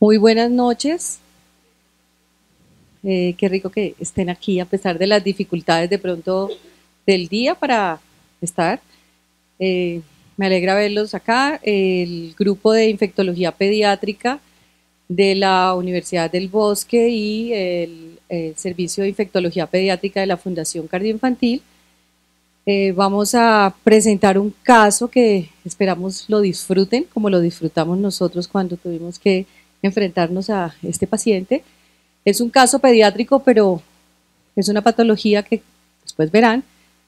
Muy buenas noches. Eh, qué rico que estén aquí a pesar de las dificultades de pronto del día para estar. Eh, me alegra verlos acá. El grupo de infectología pediátrica de la Universidad del Bosque y el, Servicio de Infectología Pediátrica de la Fundación Cardioinfantil. Eh, vamos a presentar un caso que esperamos lo disfruten como lo disfrutamos nosotros cuando tuvimos que enfrentarnos a este paciente. Es un caso pediátrico, pero es una patología que después verán,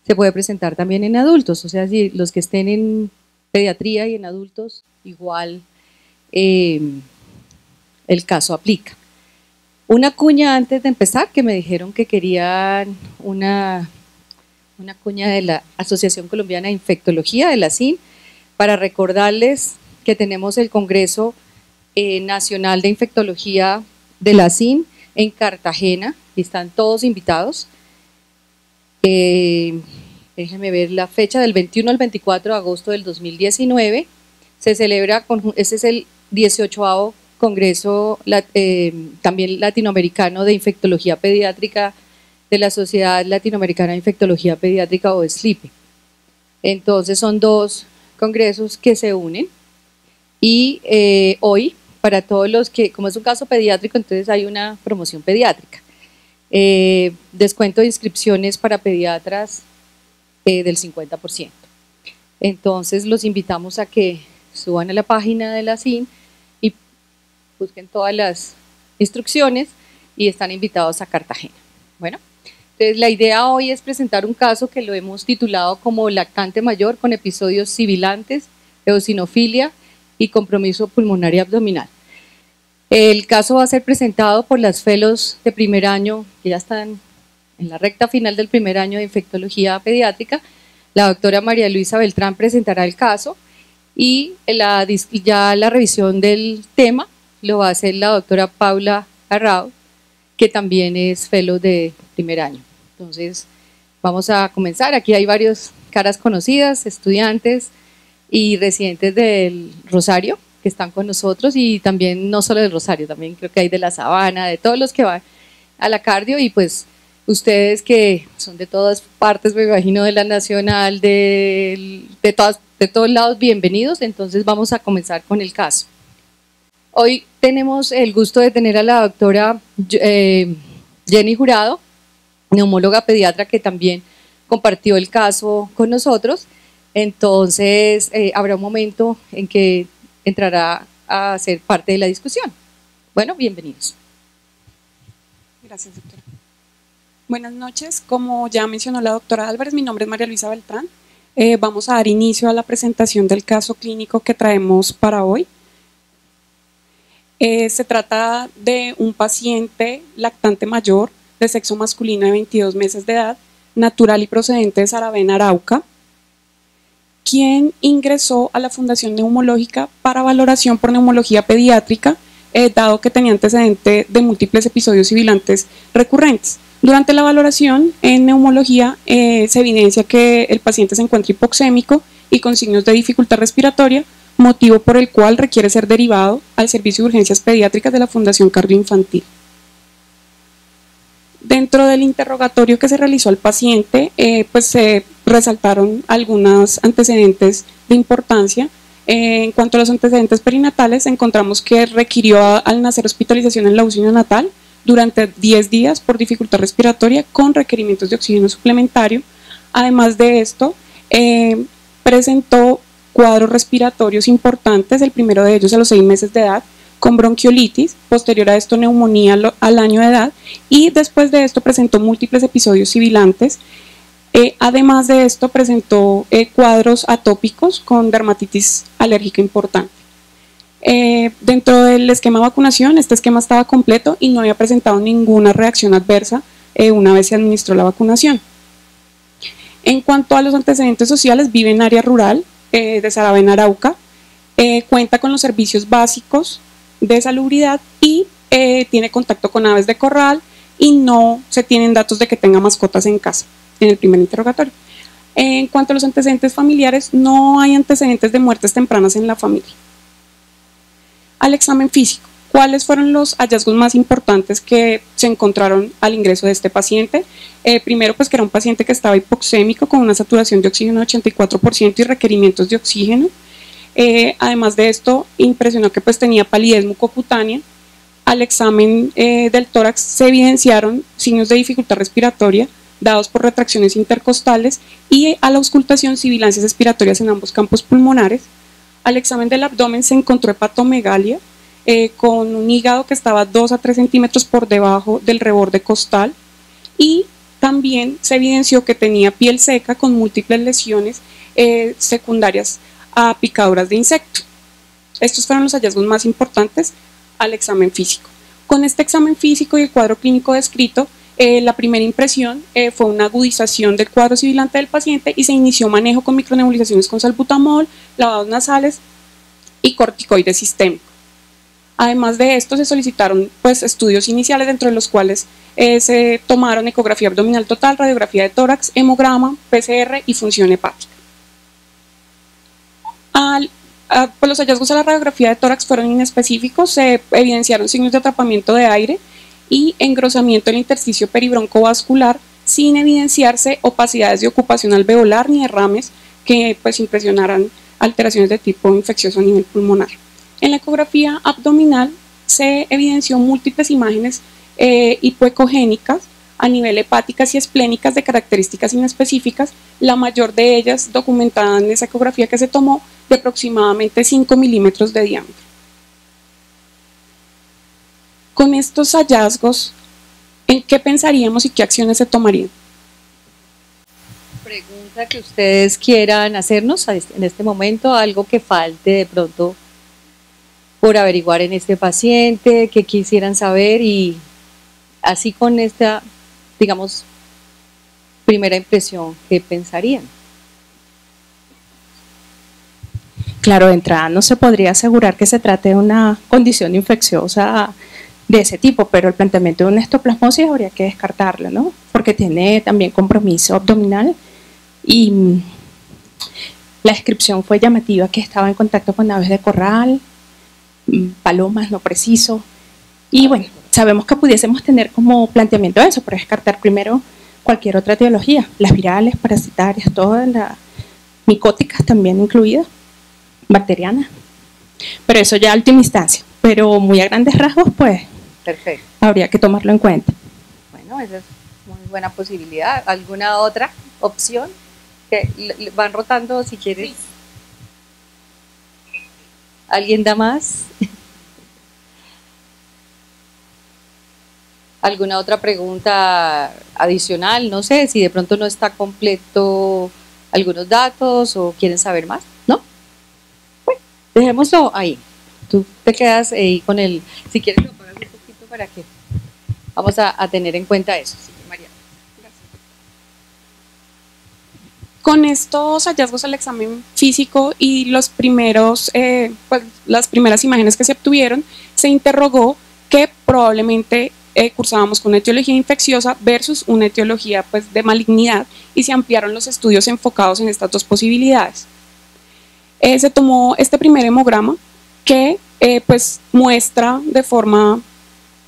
se puede presentar también en adultos, o sea, si los que estén en pediatría y en adultos, igual eh, el caso aplica. Una cuña antes de empezar, que me dijeron que querían una, una cuña de la Asociación Colombiana de Infectología, de la CIN, para recordarles que tenemos el Congreso eh, Nacional de Infectología de la CIN en Cartagena, y están todos invitados. Eh, déjenme ver la fecha, del 21 al 24 de agosto del 2019. Se celebra, con, ese es el 18 Congreso eh, también latinoamericano de infectología pediátrica de la Sociedad Latinoamericana de Infectología Pediátrica o SLIPE. Entonces son dos congresos que se unen y hoy para todos los que, como es un caso pediátrico, entonces hay una promoción pediátrica. Eh, descuento de inscripciones para pediatras eh, del 50%. Entonces los invitamos a que suban a la página de la CIN busquen todas las instrucciones y están invitados a Cartagena. Bueno, entonces la idea hoy es presentar un caso que lo hemos titulado como lactante mayor con episodios sibilantes, eosinofilia y compromiso pulmonar y abdominal. El caso va a ser presentado por las fellows de primer año, que ya están en la recta final del primer año de infectología pediátrica. La doctora María Luisa Beltrán presentará el caso y la, ya la revisión del tema lo va a hacer la doctora Paula Arrao, que también es fellow de primer año. Entonces, vamos a comenzar. Aquí hay varias caras conocidas, estudiantes y residentes del Rosario que están con nosotros y también no solo del Rosario, también creo que hay de la Sabana, de todos los que van a la cardio y pues ustedes que son de todas partes, me imagino, de la Nacional, de, de, todas, de todos lados, bienvenidos. Entonces vamos a comenzar con el caso. Hoy tenemos el gusto de tener a la doctora eh, Jenny Jurado, neumóloga pediatra que también compartió el caso con nosotros. Entonces eh, habrá un momento en que entrará a ser parte de la discusión. Bueno, bienvenidos. Gracias, doctora. Buenas noches. Como ya mencionó la doctora Álvarez, mi nombre es María Luisa Beltrán. Eh, vamos a dar inicio a la presentación del caso clínico que traemos para hoy. Eh, se trata de un paciente lactante mayor de sexo masculino de 22 meses de edad, natural y procedente de Saravena, Arauca, quien ingresó a la Fundación Neumológica para valoración por neumología pediátrica, eh, dado que tenía antecedente de múltiples episodios sibilantes recurrentes. Durante la valoración en neumología eh, se evidencia que el paciente se encuentra hipoxémico y con signos de dificultad respiratoria, motivo por el cual requiere ser derivado al servicio de urgencias pediátricas de la Fundación Cardioinfantil. Dentro del interrogatorio que se realizó al paciente, eh, pues se resaltaron algunos antecedentes de importancia. Eh, en cuanto a los antecedentes perinatales, encontramos que requirió al nacer hospitalización en la UCI natal durante 10 días por dificultad respiratoria con requerimientos de oxígeno suplementario. Además de esto, eh, presentó cuadros respiratorios importantes, el primero de ellos a los 6 meses de edad, con bronquiolitis, posterior a esto neumonía al año de edad y después de esto presentó múltiples episodios sibilantes. Eh, además de esto presentó eh, cuadros atópicos con dermatitis alérgica importante. Eh, dentro del esquema de vacunación, este esquema estaba completo y no había presentado ninguna reacción adversa una vez se administró la vacunación. En cuanto a los antecedentes sociales, vive en área rural de Saravena, Arauca, cuenta con los servicios básicos de salubridad y eh, tiene contacto con aves de corral, y no se tienen datos de que tenga mascotas en casa en el primer interrogatorio. En cuanto a los antecedentes familiares, no hay antecedentes de muertes tempranas en la familia. Al examen físico, ¿cuáles fueron los hallazgos más importantes que se encontraron al ingreso de este paciente? Eh, primero, pues que era un paciente que estaba hipoxémico con una saturación de oxígeno de 84% y requerimientos de oxígeno. Eh, además de esto, impresionó que pues tenía palidez mucocutánea. Al examen eh, del tórax se evidenciaron signos de dificultad respiratoria, dados por retracciones intercostales y a la auscultación sibilancias expiratorias en ambos campos pulmonares. Al examen del abdomen se encontró hepatomegalia eh, con un hígado que estaba 2 a 3 centímetros por debajo del reborde costal y también se evidenció que tenía piel seca con múltiples lesiones eh, secundarias a picaduras de insecto. Estos fueron los hallazgos más importantes al examen físico. Con este examen físico y el cuadro clínico descrito, eh, la primera impresión eh, fue una agudización del cuadro sibilante del paciente y se inició manejo con micronebulizaciones con salbutamol, lavados nasales y corticoides sistémicos. Además de esto, se solicitaron pues, estudios iniciales, dentro de los cuales eh, se tomaron ecografía abdominal total, radiografía de tórax, hemograma, PCR y función hepática. Pues, los hallazgos a la radiografía de tórax fueron inespecíficos, se evidenciaron signos de atrapamiento de aire, y engrosamiento del intersticio peribroncovascular sin evidenciarse opacidades de ocupación alveolar ni derrames que pues impresionaran alteraciones de tipo infeccioso a nivel pulmonar. En la ecografía abdominal se evidenció múltiples imágenes eh, hipoecogénicas a nivel hepáticas y esplénicas de características inespecíficas, la mayor de ellas documentada en esa ecografía que se tomó de aproximadamente 5 milímetros de diámetro. Con estos hallazgos, ¿en qué pensaríamos y qué acciones se tomarían? Pregunta que ustedes quieran hacernos este, en este momento, algo que falte de pronto por averiguar en este paciente, que quisieran saber y así con esta, digamos, primera impresión, ¿qué pensarían? Claro, de entrada no se podría asegurar que se trate de una condición infecciosa de ese tipo, pero el planteamiento de una estoplasmosis habría que descartarlo, ¿no? Porque tiene también compromiso abdominal y la descripción fue llamativa que estaba en contacto con aves de corral, palomas no preciso y bueno, sabemos que pudiésemos tener como planteamiento eso, pero descartar primero cualquier otra etiología, las virales, parasitarias, todas las micóticas también incluidas, bacterianas, pero eso ya a última instancia, pero muy a grandes rasgos pues Perfecto. Habría que tomarlo en cuenta. Bueno, esa es muy buena posibilidad. ¿Alguna otra opción? Que van rotando si quieres. ¿Alguien da más? ¿Alguna otra pregunta adicional? No sé si de pronto no está completo algunos datos o quieren saber más, ¿no? Bueno, dejémoslo ahí. Tú te quedas ahí con el, si quieres lo para que vamos a, tener en cuenta eso. María. Con estos hallazgos al examen físico y los primeros, eh, pues, las primeras imágenes que se obtuvieron, se interrogó que probablemente eh, cursábamos con una etiología infecciosa versus una etiología pues, de malignidad y se ampliaron los estudios enfocados en estas dos posibilidades. Eh, se tomó este primer hemograma que pues, muestra de forma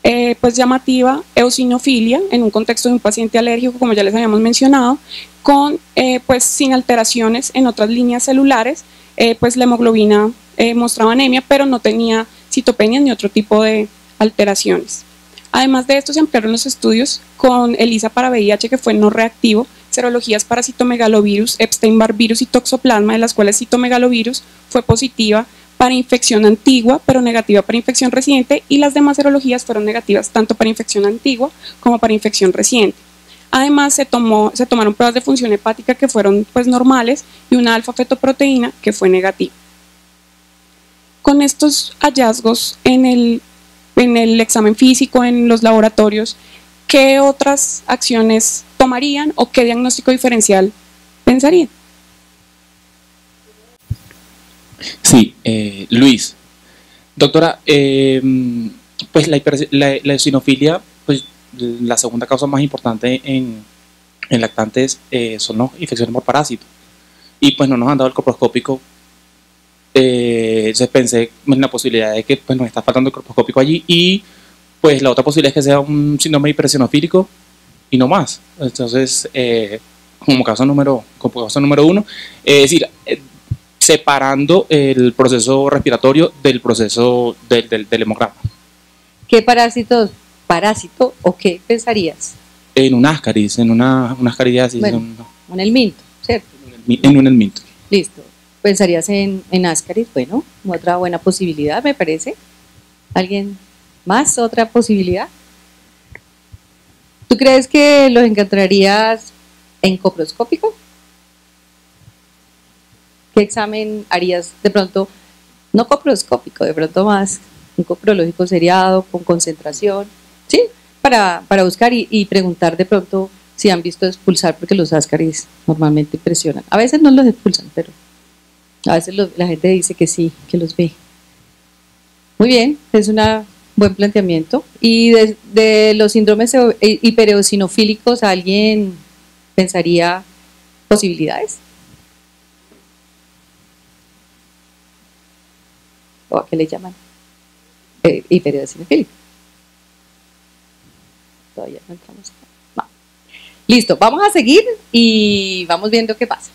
eh, pues llamativa eosinofilia en un contexto de un paciente alérgico, como ya les habíamos mencionado, con eh, pues sin alteraciones en otras líneas celulares, eh, pues la hemoglobina mostraba anemia, pero no tenía citopenia ni otro tipo de alteraciones. Además de esto, se ampliaron los estudios con ELISA para VIH, que fue no reactivo, serologías para citomegalovirus, Epstein-Barr virus y toxoplasma, de las cuales citomegalovirus fue positiva para infección antigua, pero negativa para infección reciente, y las demás serologías fueron negativas tanto para infección antigua como para infección reciente. Además, se, tomó, se tomaron pruebas de función hepática que fueron pues, normales y una alfa-fetoproteína que fue negativa. Con estos hallazgos en el, en el examen físico, en los laboratorios, ¿qué otras acciones tomarían o qué diagnóstico diferencial pensarían? Sí, eh, Luis. Doctora, eh, pues la, la, eosinofilia, pues la segunda causa más importante en, lactantes eh, son las infecciones por parásitos. Y pues no nos han dado el coproscópico. Entonces pensé en la posibilidad de que pues, nos está faltando el coproscópico allí y pues la otra posibilidad es que sea un síndrome hiperesinofílico y no más. Entonces, como caso número, como caso número uno, es decir, separando el proceso respiratorio del proceso del, del, del hemograma. ¿Qué parásitos, parásito o qué pensarías? En un ascaris, en una, una ascaridiasis, Bueno. en, En el minto, ¿cierto? un- en un elminto. Listo. ¿Pensarías en, en Ascaris? Bueno, otra buena posibilidad, me parece. ¿Alguien más? ¿Otra posibilidad? ¿Tú crees que los encontrarías en coproscópico? ¿Qué examen harías de pronto? No coproscópico, de pronto más un coprológico seriado, con concentración, ¿sí? Para, para buscar y, preguntar de pronto si han visto expulsar, porque los Ascaris normalmente presionan. A veces no los expulsan, pero a veces lo- la gente dice que sí, que los ve. Muy bien, es un buen planteamiento. ¿Y de, los síndromes eo- hi- hipereosinofílicos alguien pensaría posibilidades? ¿O a qué le llaman? Eh, hipereosinofílico. Todavía no entramos. No. Listo, vamos a seguir y vamos viendo qué pasa.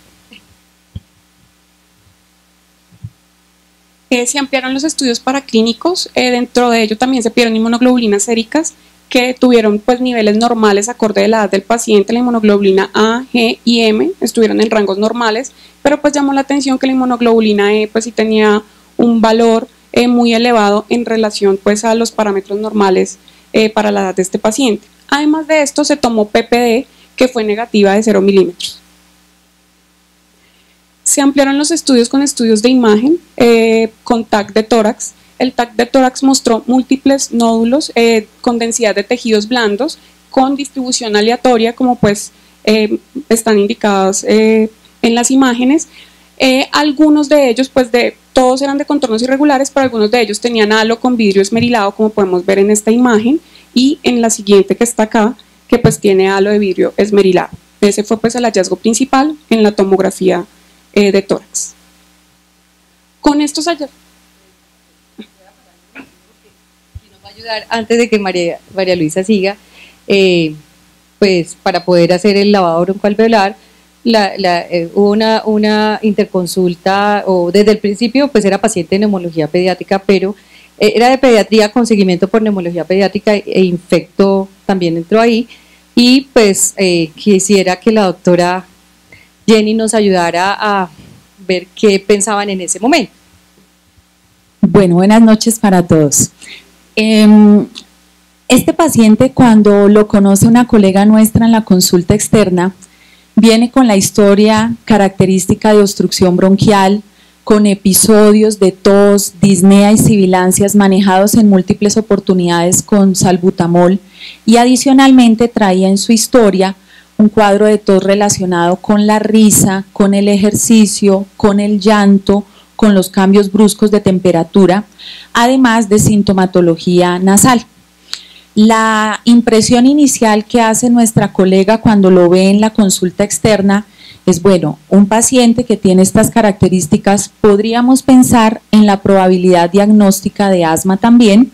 Eh, se ampliaron los estudios paraclínicos, eh, dentro de ello también se pidieron inmunoglobulinas séricas que tuvieron pues niveles normales acorde de la edad del paciente, la inmunoglobulina A, G y M estuvieron en rangos normales, pero pues llamó la atención que la inmunoglobulina E pues sí tenía un valor eh, muy elevado en relación pues a los parámetros normales eh, para la edad de este paciente. Además de esto se tomó PPD que fue negativa de 0 milímetros. Se ampliaron los estudios con estudios de imagen, eh, con TAC de tórax. El TAC de tórax mostró múltiples nódulos con densidad de tejidos blandos, con distribución aleatoria, como pues están indicados eh, en las imágenes. Algunos de ellos, pues de todos eran de contornos irregulares, pero algunos de ellos tenían halo con vidrio esmerilado, como podemos ver en esta imagen, y en la siguiente que está acá, que pues tiene halo de vidrio esmerilado. Ese fue pues el hallazgo principal en la tomografía eh, de tórax. Con estos hallazgos, antes de que María, María Luisa siga, eh, pues para poder hacer el lavado broncoalveolar, la, la, eh, hubo una, una interconsulta, o desde el principio, pues era paciente de neumología pediátrica, pero eh, era de pediatría con seguimiento por neumología pediátrica e infecto también entró ahí, y pues eh, quisiera que la doctora Jenny nos ayudara a ver qué pensaban en ese momento. Bueno, buenas noches para todos. Em, este paciente, cuando lo conoce una colega nuestra en la consulta externa, viene con la historia característica de obstrucción bronquial, con episodios de tos, disnea y sibilancias manejados en múltiples oportunidades con salbutamol y adicionalmente traía en su historia un cuadro de tos relacionado con la risa, con el ejercicio, con el llanto, con los cambios bruscos de temperatura, además de sintomatología nasal. La impresión inicial que hace nuestra colega cuando lo ve en la consulta externa es, bueno, un paciente que tiene estas características, podríamos pensar en la probabilidad diagnóstica de asma también.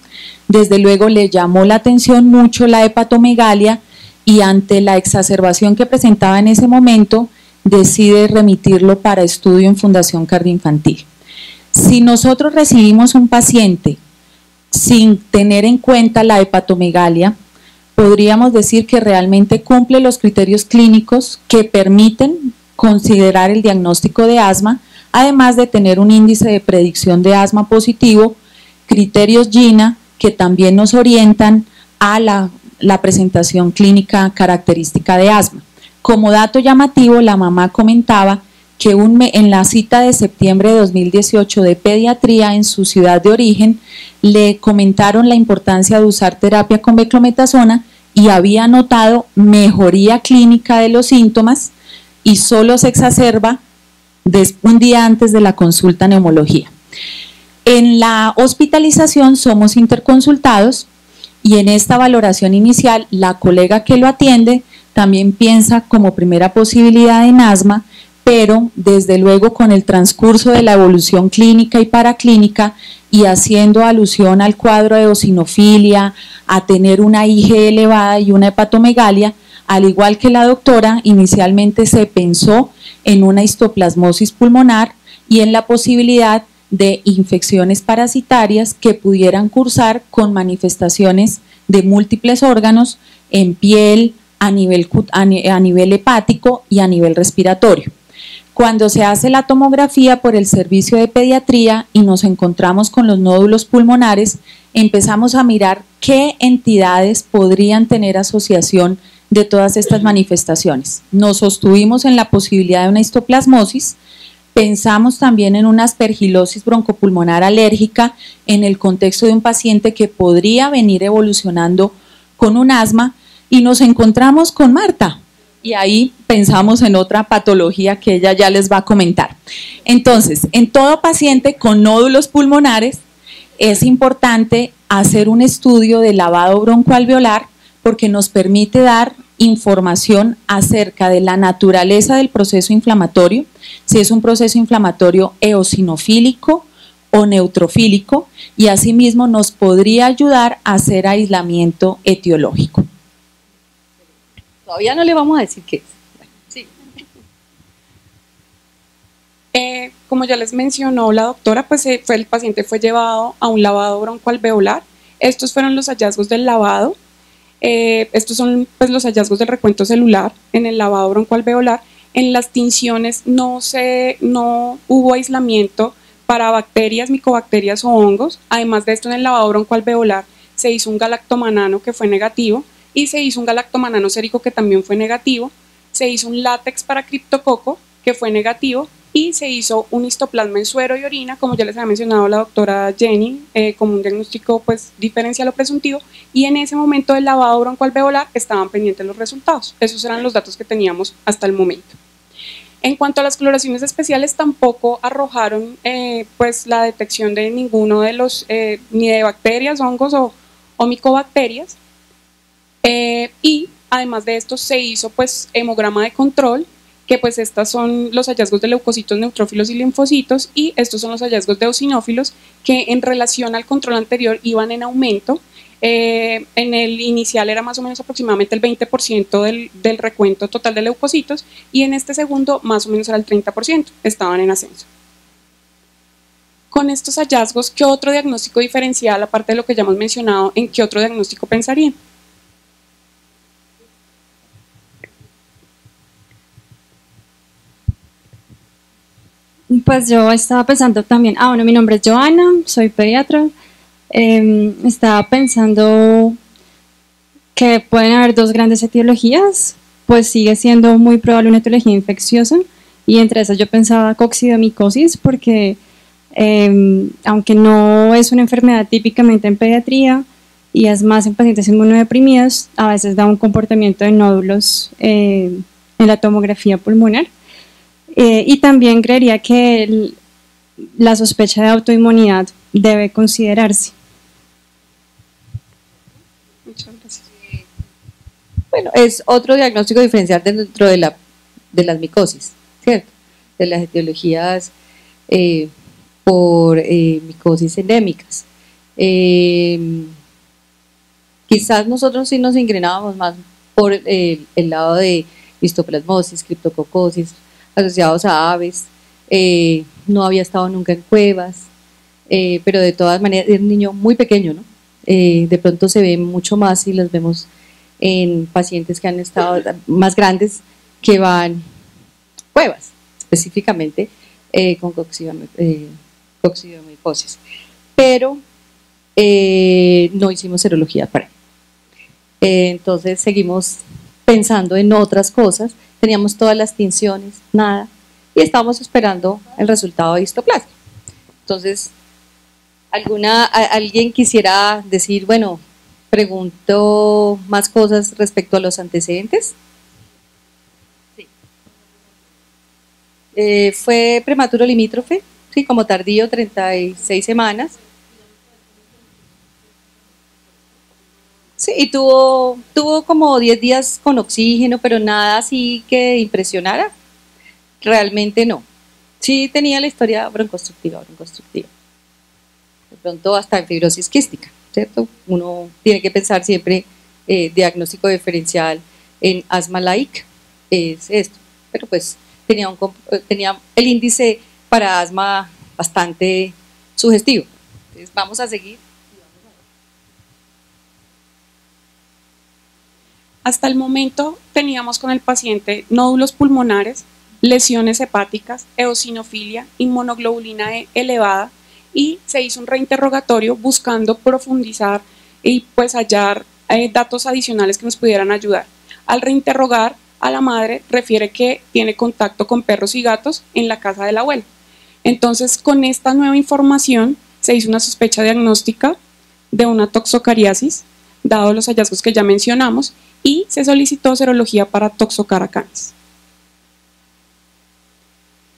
Desde luego le llamó la atención mucho la hepatomegalia y ante la exacerbación que presentaba en ese momento, decide remitirlo para estudio en Fundación Cardioinfantil. Si nosotros recibimos un paciente sin tener en cuenta la hepatomegalia, podríamos decir que realmente cumple los criterios clínicos que permiten considerar el diagnóstico de asma, además de tener un índice de predicción de asma positivo, criterios GINA que también nos orientan a la, la presentación clínica característica de asma. Como dato llamativo, la mamá comentaba que en la cita de septiembre de 2018 de pediatría en su ciudad de origen le comentaron la importancia de usar terapia con beclometasona y había notado mejoría clínica de los síntomas y solo se exacerba un día antes de la consulta neumología. En la hospitalización somos interconsultados y en esta valoración inicial la colega que lo atiende también piensa como primera posibilidad en asma, pero desde luego con el transcurso de la evolución clínica y paraclínica y haciendo alusión al cuadro de eosinofilia, a tener una IG elevada y una hepatomegalia, al igual que la doctora, inicialmente se pensó en una histoplasmosis pulmonar y en la posibilidad de infecciones parasitarias que pudieran cursar con manifestaciones de múltiples órganos en piel, a nivel, a nivel hepático y a nivel respiratorio. Cuando se hace la tomografía por el servicio de pediatría y nos encontramos con los nódulos pulmonares, empezamos a mirar qué entidades podrían tener asociación de todas estas manifestaciones. Nos sostuvimos en la posibilidad de una histoplasmosis, Pensamos también en una aspergilosis broncopulmonar alérgica en el contexto de un paciente que podría venir evolucionando con un asma y nos encontramos con Marta. Y ahí pensamos en otra patología que ella ya les va a comentar. Entonces, en todo paciente con nódulos pulmonares es importante hacer un estudio de lavado broncoalveolar porque nos permite dar información acerca de la naturaleza del proceso inflamatorio, si es un proceso inflamatorio eosinofílico o neutrofílico, y asimismo nos podría ayudar a hacer aislamiento etiológico. Todavía no le vamos a decir qué es. Eh, como ya les mencionó la doctora, pues eh, fue, el paciente fue llevado a un lavado broncoalveolar. Estos fueron los hallazgos del lavado. Eh, estos son pues, los hallazgos del recuento celular en el lavado broncoalveolar. En las tinciones no, se, no hubo aislamiento para bacterias, micobacterias o hongos. Además de esto, en el lavado broncoalveolar se hizo un galactomanano que fue negativo y se hizo un galactomanano sérico que también fue negativo. Se hizo un látex para criptococo que fue negativo y se hizo un histoplasma en suero y orina, como ya les había mencionado la doctora Jenny, eh, como un diagnóstico pues, diferencial o presuntivo, y en ese momento del lavado broncoalveolar estaban pendientes los resultados. Esos eran los datos que teníamos hasta el momento. En cuanto a las coloraciones especiales, tampoco arrojaron eh, pues, la detección de ninguno de los, eh, ni de bacterias, hongos o, o micobacterias. Y además de esto se hizo pues hemograma de control que pues estas son los hallazgos de leucocitos, neutrófilos y linfocitos y estos son los hallazgos de eosinófilos que en relación al control anterior iban en aumento. Eh, en el inicial era más o menos aproximadamente el 20% del, del recuento total de leucocitos y en este segundo más o menos era el 30%, estaban en ascenso. Con estos hallazgos, ¿qué otro diagnóstico diferencial, aparte de lo que ya hemos mencionado, en qué otro diagnóstico pensarían? Pues yo estaba pensando también, ah, bueno, mi nombre es Joana, soy pediatra. Em, estaba pensando que pueden haber dos grandes etiologías, pues sigue siendo muy probable una etiología infecciosa y entre esas yo pensaba coccidomicosis porque em, aunque no es una enfermedad típicamente en pediatría y es más en pacientes inmunodeprimidos, a veces da un comportamiento de nódulos eh, en la tomografía pulmonar eh, y también creería que la sospecha de autoinmunidad debe considerarse. Muchas gracias. Bueno, es otro diagnóstico diferencial dentro de, la, de las micosis, ¿cierto? De las etiologías eh, por eh, micosis endémicas. quizás nosotros sí nos ingrenábamos más por el, el lado de histoplasmosis, criptococosis, asociados a aves, eh, no había estado nunca en cuevas, eh, pero de todas maneras es un niño muy pequeño, ¿no? Eh, de pronto se ve mucho más y los vemos en pacientes que han estado más grandes que van cuevas, específicamente con coccidomicosis. Pero no hicimos serología para él. entonces seguimos pensando en otras cosas teníamos todas las tinciones, nada, y estábamos esperando el resultado de histoplasma. Entonces, alguna, alguien quisiera decir, bueno, pregunto más cosas respecto a los antecedentes. Sí. Eh, fue prematuro limítrofe, sí, como tardío, 36 semanas. Sí, y tuvo, tuvo como 10 días con oxígeno, pero nada así que impresionara. Realmente no. Sí tenía la historia broncostructiva, broncostructiva. De pronto hasta en fibrosis quística, ¿cierto? Uno tiene que pensar siempre eh, diagnóstico diferencial en asma like, es esto. Pero pues tenía, un, tenía el índice para asma bastante sugestivo. Entonces vamos a seguir. Hasta el momento teníamos con el paciente nódulos pulmonares, lesiones hepáticas, eosinofilia, inmunoglobulina E elevada y se hizo un reinterrogatorio buscando profundizar y pues hallar eh, datos adicionales que nos pudieran ayudar. Al reinterrogar a la madre refiere que tiene contacto con perros y gatos en la casa del abuelo. Entonces con esta nueva información se hizo una sospecha diagnóstica de una toxocariasis, dado los hallazgos que ya mencionamos, y se solicitó serología para toxocaracanes.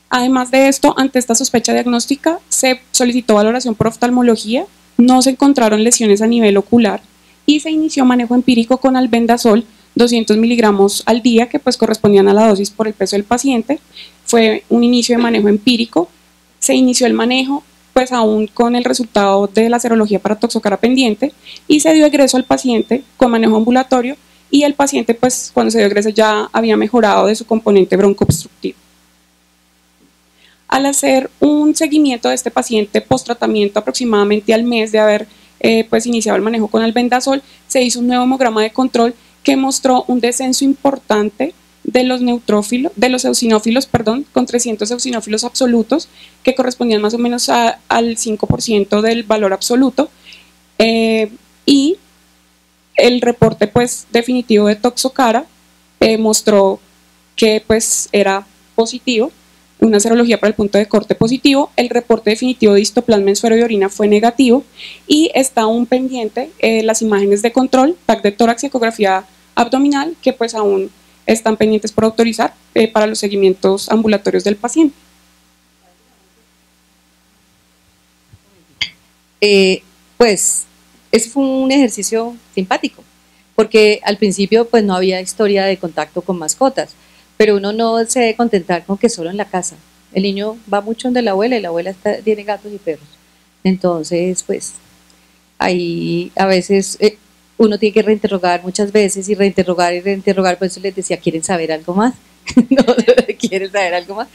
Además de esto, ante esta sospecha diagnóstica, se solicitó valoración por oftalmología, no se encontraron lesiones a nivel ocular y se inició manejo empírico con albendazol 200 miligramos al día, que pues correspondían a la dosis por el peso del paciente. Fue un inicio de manejo empírico. Se inició el manejo, pues aún con el resultado de la serología para toxocara pendiente, y se dio egreso al paciente con manejo ambulatorio, y el paciente, pues cuando se dio egreso ya había mejorado de su componente broncoobstructivo. Al hacer un seguimiento de este paciente post tratamiento aproximadamente al mes de haber eh, pues iniciado el manejo con albendazol, se hizo un nuevo hemograma de control que mostró un descenso importante de los neutrófilos, de los eosinófilos, perdón, con 300 eosinófilos absolutos, que correspondían más o menos al 5% del valor absoluto, eh, y el reporte pues definitivo de Toxocara eh, mostró que pues era positivo, una serología para el punto de corte positivo, el reporte definitivo de histoplasma en suero y orina fue negativo y está aún pendiente eh, las imágenes de control, TAC de tórax y ecografía abdominal, que pues aún están pendientes por autorizar eh, para los seguimientos ambulatorios del paciente. Pues ese fue un ejercicio simpático, porque al principio pues no había historia de contacto con mascotas pero uno no se debe contentar con que solo en la casa. El niño va mucho donde la abuela y la abuela tiene gatos y perros. Entonces, pues, ahí a veces eh, uno tiene que reinterrogar muchas veces y reinterrogar y reinterrogar, por eso les decía, ¿quieren saber algo más? ¿quieren saber algo más?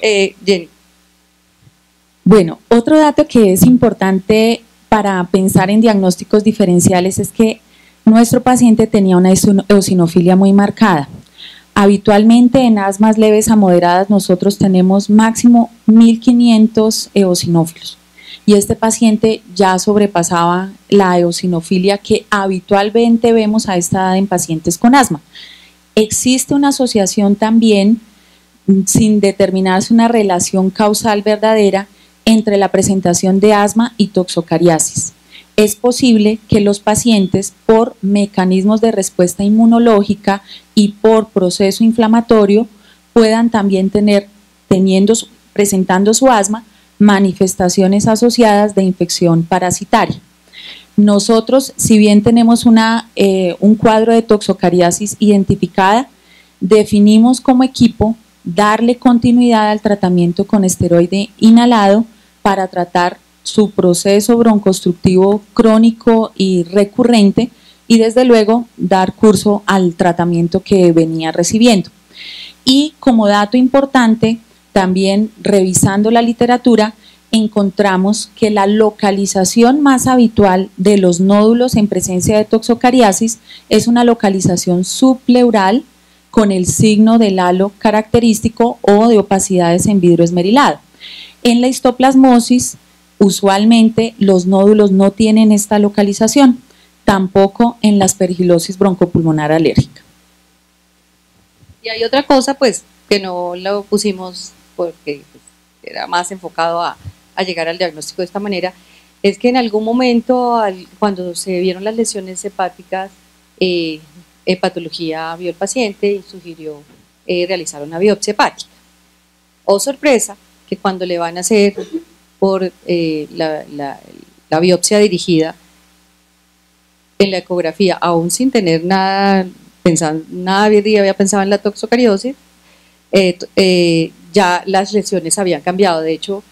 Eh, Jenny. Bueno, otro dato que es importante para pensar en diagnósticos diferenciales es que nuestro paciente tenía una eosinofilia muy marcada. Habitualmente en asmas leves a moderadas nosotros tenemos máximo 1500 eosinófilos y este paciente ya sobrepasaba la eosinofilia que habitualmente vemos a esta edad en pacientes con asma. Existe una asociación también, mm, sin determinarse una relación causal verdadera, entre la presentación de asma y toxocariasis es posible que los pacientes por mecanismos de respuesta inmunológica y por proceso inflamatorio puedan también tener, teniendo, presentando su asma, manifestaciones asociadas de infección parasitaria. Nosotros, si bien tenemos una, eh, un cuadro de toxocariasis identificada, definimos como equipo darle continuidad al tratamiento con esteroide inhalado para tratar su proceso broncostructivo crónico y recurrente y desde luego dar curso al tratamiento que venía recibiendo. Y como dato importante, también revisando la literatura, encontramos que la localización más habitual de los nódulos en presencia de toxocariasis es una localización subpleural con el signo del halo característico o de opacidades en vidrio esmerilado. En la histoplasmosis Usualmente los nódulos no tienen esta localización, tampoco en la aspergilosis broncopulmonar alérgica. Y hay otra cosa, pues, que no lo pusimos porque pues, era más enfocado a, llegar al diagnóstico de esta manera, es que en algún momento, cuando se vieron las lesiones hepáticas, eh, hepatología vio el paciente y sugirió eh, realizar una biopsia hepática. Oh, sorpresa, que cuando le van a hacer por eh, la, biopsia dirigida, en la ecografía, aún sin tener nada, pensando, nada había pensado en la toxocariosis, eh, eh, ya las lesiones habían cambiado. De hecho,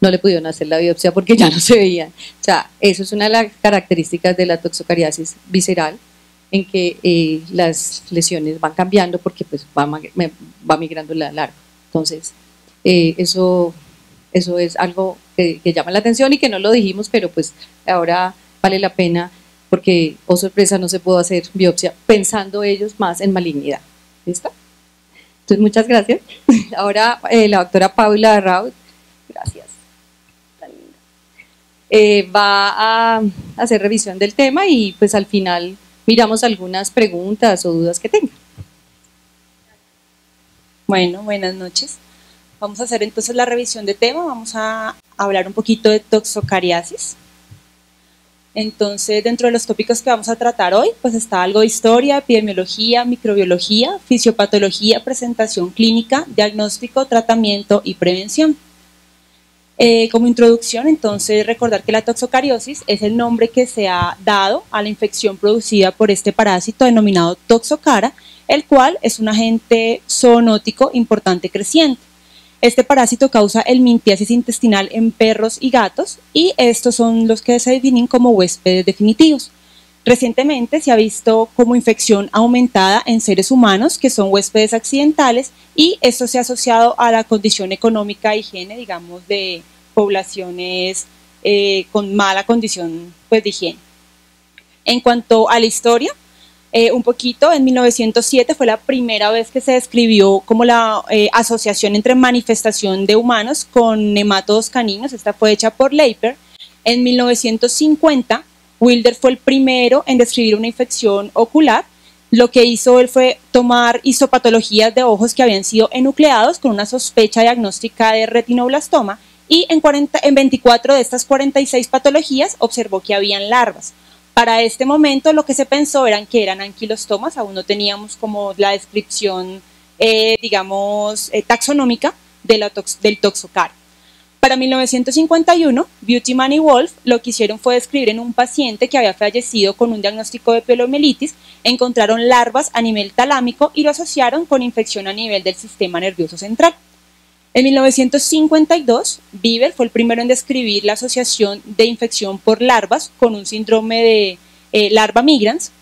no le pudieron hacer la biopsia porque ya no se veían. O sea, eso es una de las características de la toxocariasis visceral, en que las lesiones van cambiando porque pues va, va migrando la larga. Entonces, eso, eso es algo que, llama la atención y que no lo dijimos, pero pues ahora vale la pena porque, oh sorpresa, no se pudo hacer biopsia pensando ellos más en malignidad. ¿Listo? Entonces, muchas gracias. Ahora eh, la doctora Paula Raut, gracias. Eh, va a hacer revisión del tema y pues al final miramos algunas preguntas o dudas que tengan. Bueno, buenas noches. Vamos a hacer entonces la revisión de tema. Vamos a hablar un poquito de toxocariasis. Entonces, dentro de los tópicos que vamos a tratar hoy, pues está algo de historia, epidemiología, microbiología, fisiopatología, presentación clínica, diagnóstico, tratamiento y prevención. Eh, como introducción, entonces, recordar que la toxocariosis es el nombre que se ha dado a la infección producida por este parásito denominado toxocara, el cual es un agente zoonótico importante creciente. Este parásito causa el mintiasis intestinal en perros y gatos y estos son los que se definen como huéspedes definitivos. Recientemente se ha visto como infección aumentada en seres humanos que son huéspedes accidentales y esto se ha asociado a la condición económica e higiene, digamos, de poblaciones eh, con mala condición pues, de higiene. En cuanto a la historia, eh, un poquito. En 1907 fue la primera vez que se describió como la eh, asociación entre manifestación de humanos con nematodos caninos. Esta fue hecha por Leiper. En 1950, Wilder fue el primero en describir una infección ocular. Lo que hizo él fue tomar isopatologías de ojos que habían sido enucleados con una sospecha diagnóstica de retinoblastoma y en, 40, en 24 de estas 46 patologías observó que habían larvas. Para este momento lo que se pensó eran que eran anquilostomas, aún no teníamos como la descripción, eh, digamos, eh, taxonómica del toxocar. Para 1951, Beautyman y Wolf lo que hicieron fue describir en un paciente que había fallecido con un diagnóstico de pielomelitis, encontraron larvas a nivel talámico y lo asociaron con infección a nivel del sistema nervioso central. En 1952, Bieber fue el primero en describir la asociación de infección por larvas con un síndrome de eh, larva migrans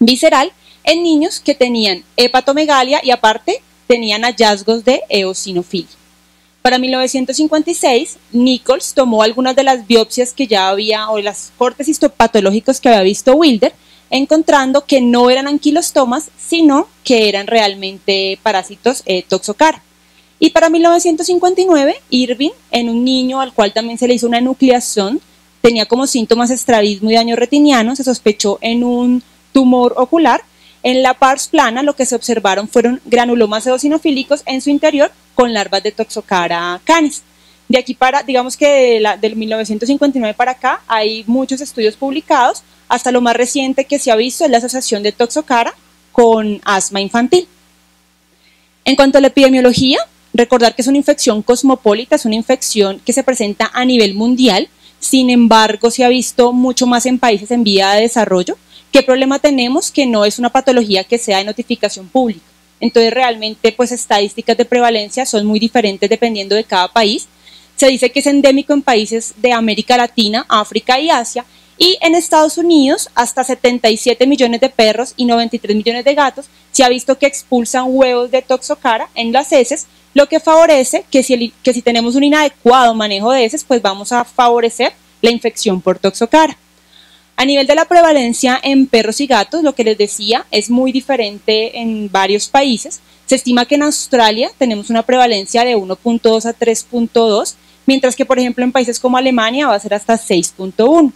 visceral en niños que tenían hepatomegalia y aparte tenían hallazgos de eosinofilia. Para 1956, Nichols tomó algunas de las biopsias que ya había, o las cortes histopatológicos que había visto Wilder, encontrando que no eran anquilostomas, sino que eran realmente parásitos eh, toxocara. Y para 1959, Irving, en un niño al cual también se le hizo una enucleación, tenía como síntomas estrabismo y daño retiniano, se sospechó en un tumor ocular. En la pars plana lo que se observaron fueron granulomas eosinofílicos en su interior con larvas de Toxocara canis. De aquí para, digamos que de la, del 1959 para acá, hay muchos estudios publicados. Hasta lo más reciente que se ha visto es la asociación de Toxocara con asma infantil. En cuanto a la epidemiología, Recordar que es una infección cosmopolita, es una infección que se presenta a nivel mundial, sin embargo se ha visto mucho más en países en vía de desarrollo. ¿Qué problema tenemos? Que no es una patología que sea de notificación pública. Entonces realmente pues estadísticas de prevalencia son muy diferentes dependiendo de cada país. Se dice que es endémico en países de América Latina, África y Asia y en Estados Unidos hasta 77 millones de perros y 93 millones de gatos se ha visto que expulsan huevos de toxocara en las heces lo que favorece que si, tenemos un inadecuado manejo de heces, pues vamos a favorecer la infección por toxocara. A nivel de la prevalencia en perros y gatos, lo que les decía, es muy diferente en varios países. Se estima que en Australia tenemos una prevalencia de 1.2 a 3.2, mientras que por ejemplo en países como Alemania va a ser hasta 6.1.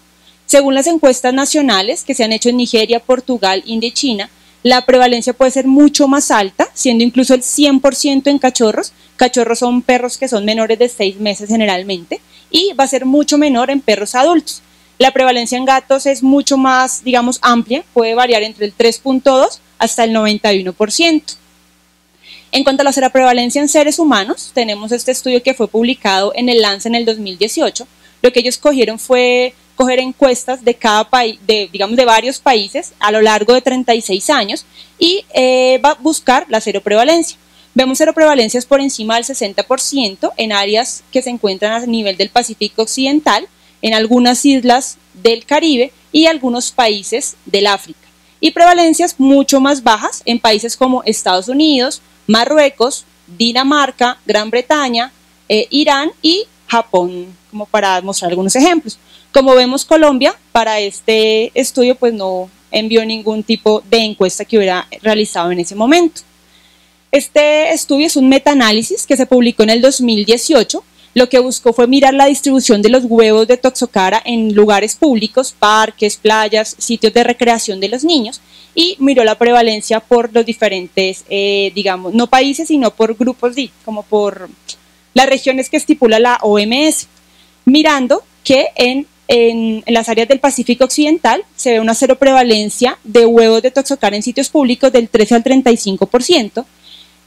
Según las encuestas nacionales que se han hecho en Nigeria, Portugal, India y China, la prevalencia puede ser mucho más alta, siendo incluso el 100% en cachorros. Cachorros son perros que son menores de 6 meses generalmente y va a ser mucho menor en perros adultos. La prevalencia en gatos es mucho más, digamos, amplia, puede variar entre el 3.2 hasta el 91%. En cuanto a la prevalencia en seres humanos, tenemos este estudio que fue publicado en el Lance en el 2018. Lo que ellos cogieron fue coger encuestas de cada país, de, digamos de varios países a lo largo de 36 años y eh, va a buscar la cero prevalencia. Vemos cero prevalencias por encima del 60% en áreas que se encuentran a nivel del Pacífico Occidental, en algunas islas del Caribe y algunos países del África. Y prevalencias mucho más bajas en países como Estados Unidos, Marruecos, Dinamarca, Gran Bretaña, eh, Irán y Japón, como para mostrar algunos ejemplos. Como vemos, Colombia para este estudio pues no envió ningún tipo de encuesta que hubiera realizado en ese momento. Este estudio es un metaanálisis que se publicó en el 2018. Lo que buscó fue mirar la distribución de los huevos de toxocara en lugares públicos, parques, playas, sitios de recreación de los niños y miró la prevalencia por los diferentes, eh, digamos, no países, sino por grupos, como por las regiones que estipula la OMS, mirando que en, en, las áreas del Pacífico Occidental se ve una cero prevalencia de huevos de toxocara en sitios públicos del 13 al 35%,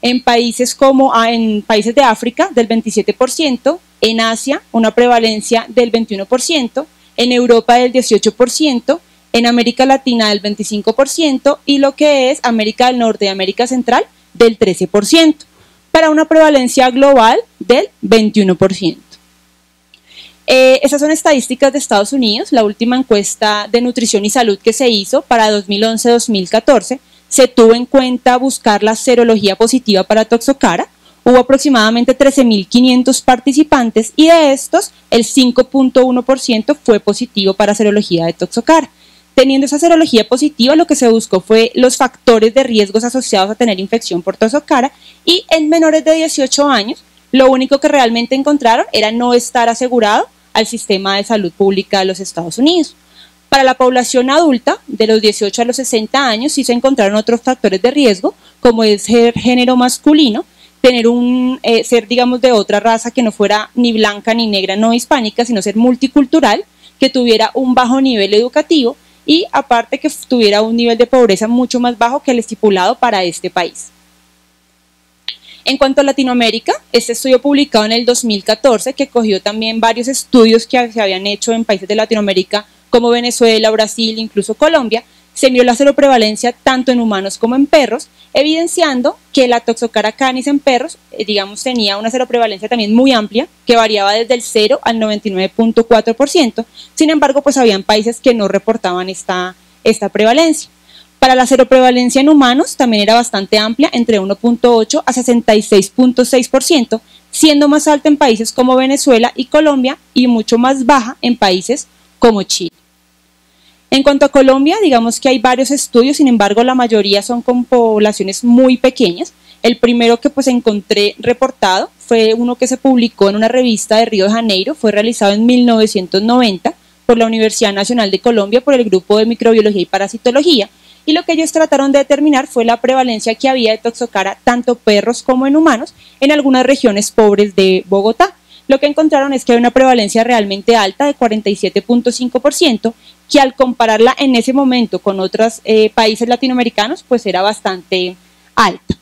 en países como ah, en países de África del 27%, en Asia una prevalencia del 21%, en Europa del 18%, en América Latina del 25% y lo que es América del Norte y América Central del 13%, para una prevalencia global del 21%. Eh, esas son estadísticas de Estados Unidos, la última encuesta de nutrición y salud que se hizo para 2011-2014 se tuvo en cuenta buscar la serología positiva para Toxocara. Hubo aproximadamente 13.500 participantes y de estos el 5.1% fue positivo para serología de Toxocara. Teniendo esa serología positiva, lo que se buscó fue los factores de riesgos asociados a tener infección por Toxocara y en menores de 18 años, lo único que realmente encontraron era no estar asegurado al sistema de salud pública de los Estados Unidos. Para la población adulta, de los 18 a los 60 años, sí se encontraron otros factores de riesgo, como es ser género masculino, tener un, eh, ser, digamos, de otra raza que no fuera ni blanca, ni negra, no hispánica, sino ser multicultural, que tuviera un bajo nivel educativo y aparte que tuviera un nivel de pobreza mucho más bajo que el estipulado para este país. En cuanto a Latinoamérica, este estudio publicado en el 2014, que cogió también varios estudios que se habían hecho en países de Latinoamérica como Venezuela, Brasil, incluso Colombia, se vio la prevalencia tanto en humanos como en perros, evidenciando que la toxocara canis en perros, eh, digamos, tenía una prevalencia también muy amplia, que variaba desde el 0 al 99.4%. Sin embargo, pues habían países que no reportaban esta, esta prevalencia. Para la prevalencia en humanos también era bastante amplia, entre 1.8 a 66.6%, siendo más alta en países como Venezuela y Colombia y mucho más baja en países como Chile. En cuanto a Colombia, digamos que hay varios estudios, sin embargo la mayoría son con poblaciones muy pequeñas. El primero que pues encontré reportado fue uno que se publicó en una revista de Río de Janeiro, fue realizado en 1990 por la Universidad Nacional de Colombia por el grupo de microbiología y parasitología, y lo que ellos trataron de determinar fue la prevalencia que había de toxocara tanto perros como en humanos en algunas regiones pobres de Bogotá. Lo que encontraron es que hay una prevalencia realmente alta de 47.5% que al compararla en ese momento con otros eh, países latinoamericanos, pues era bastante alta.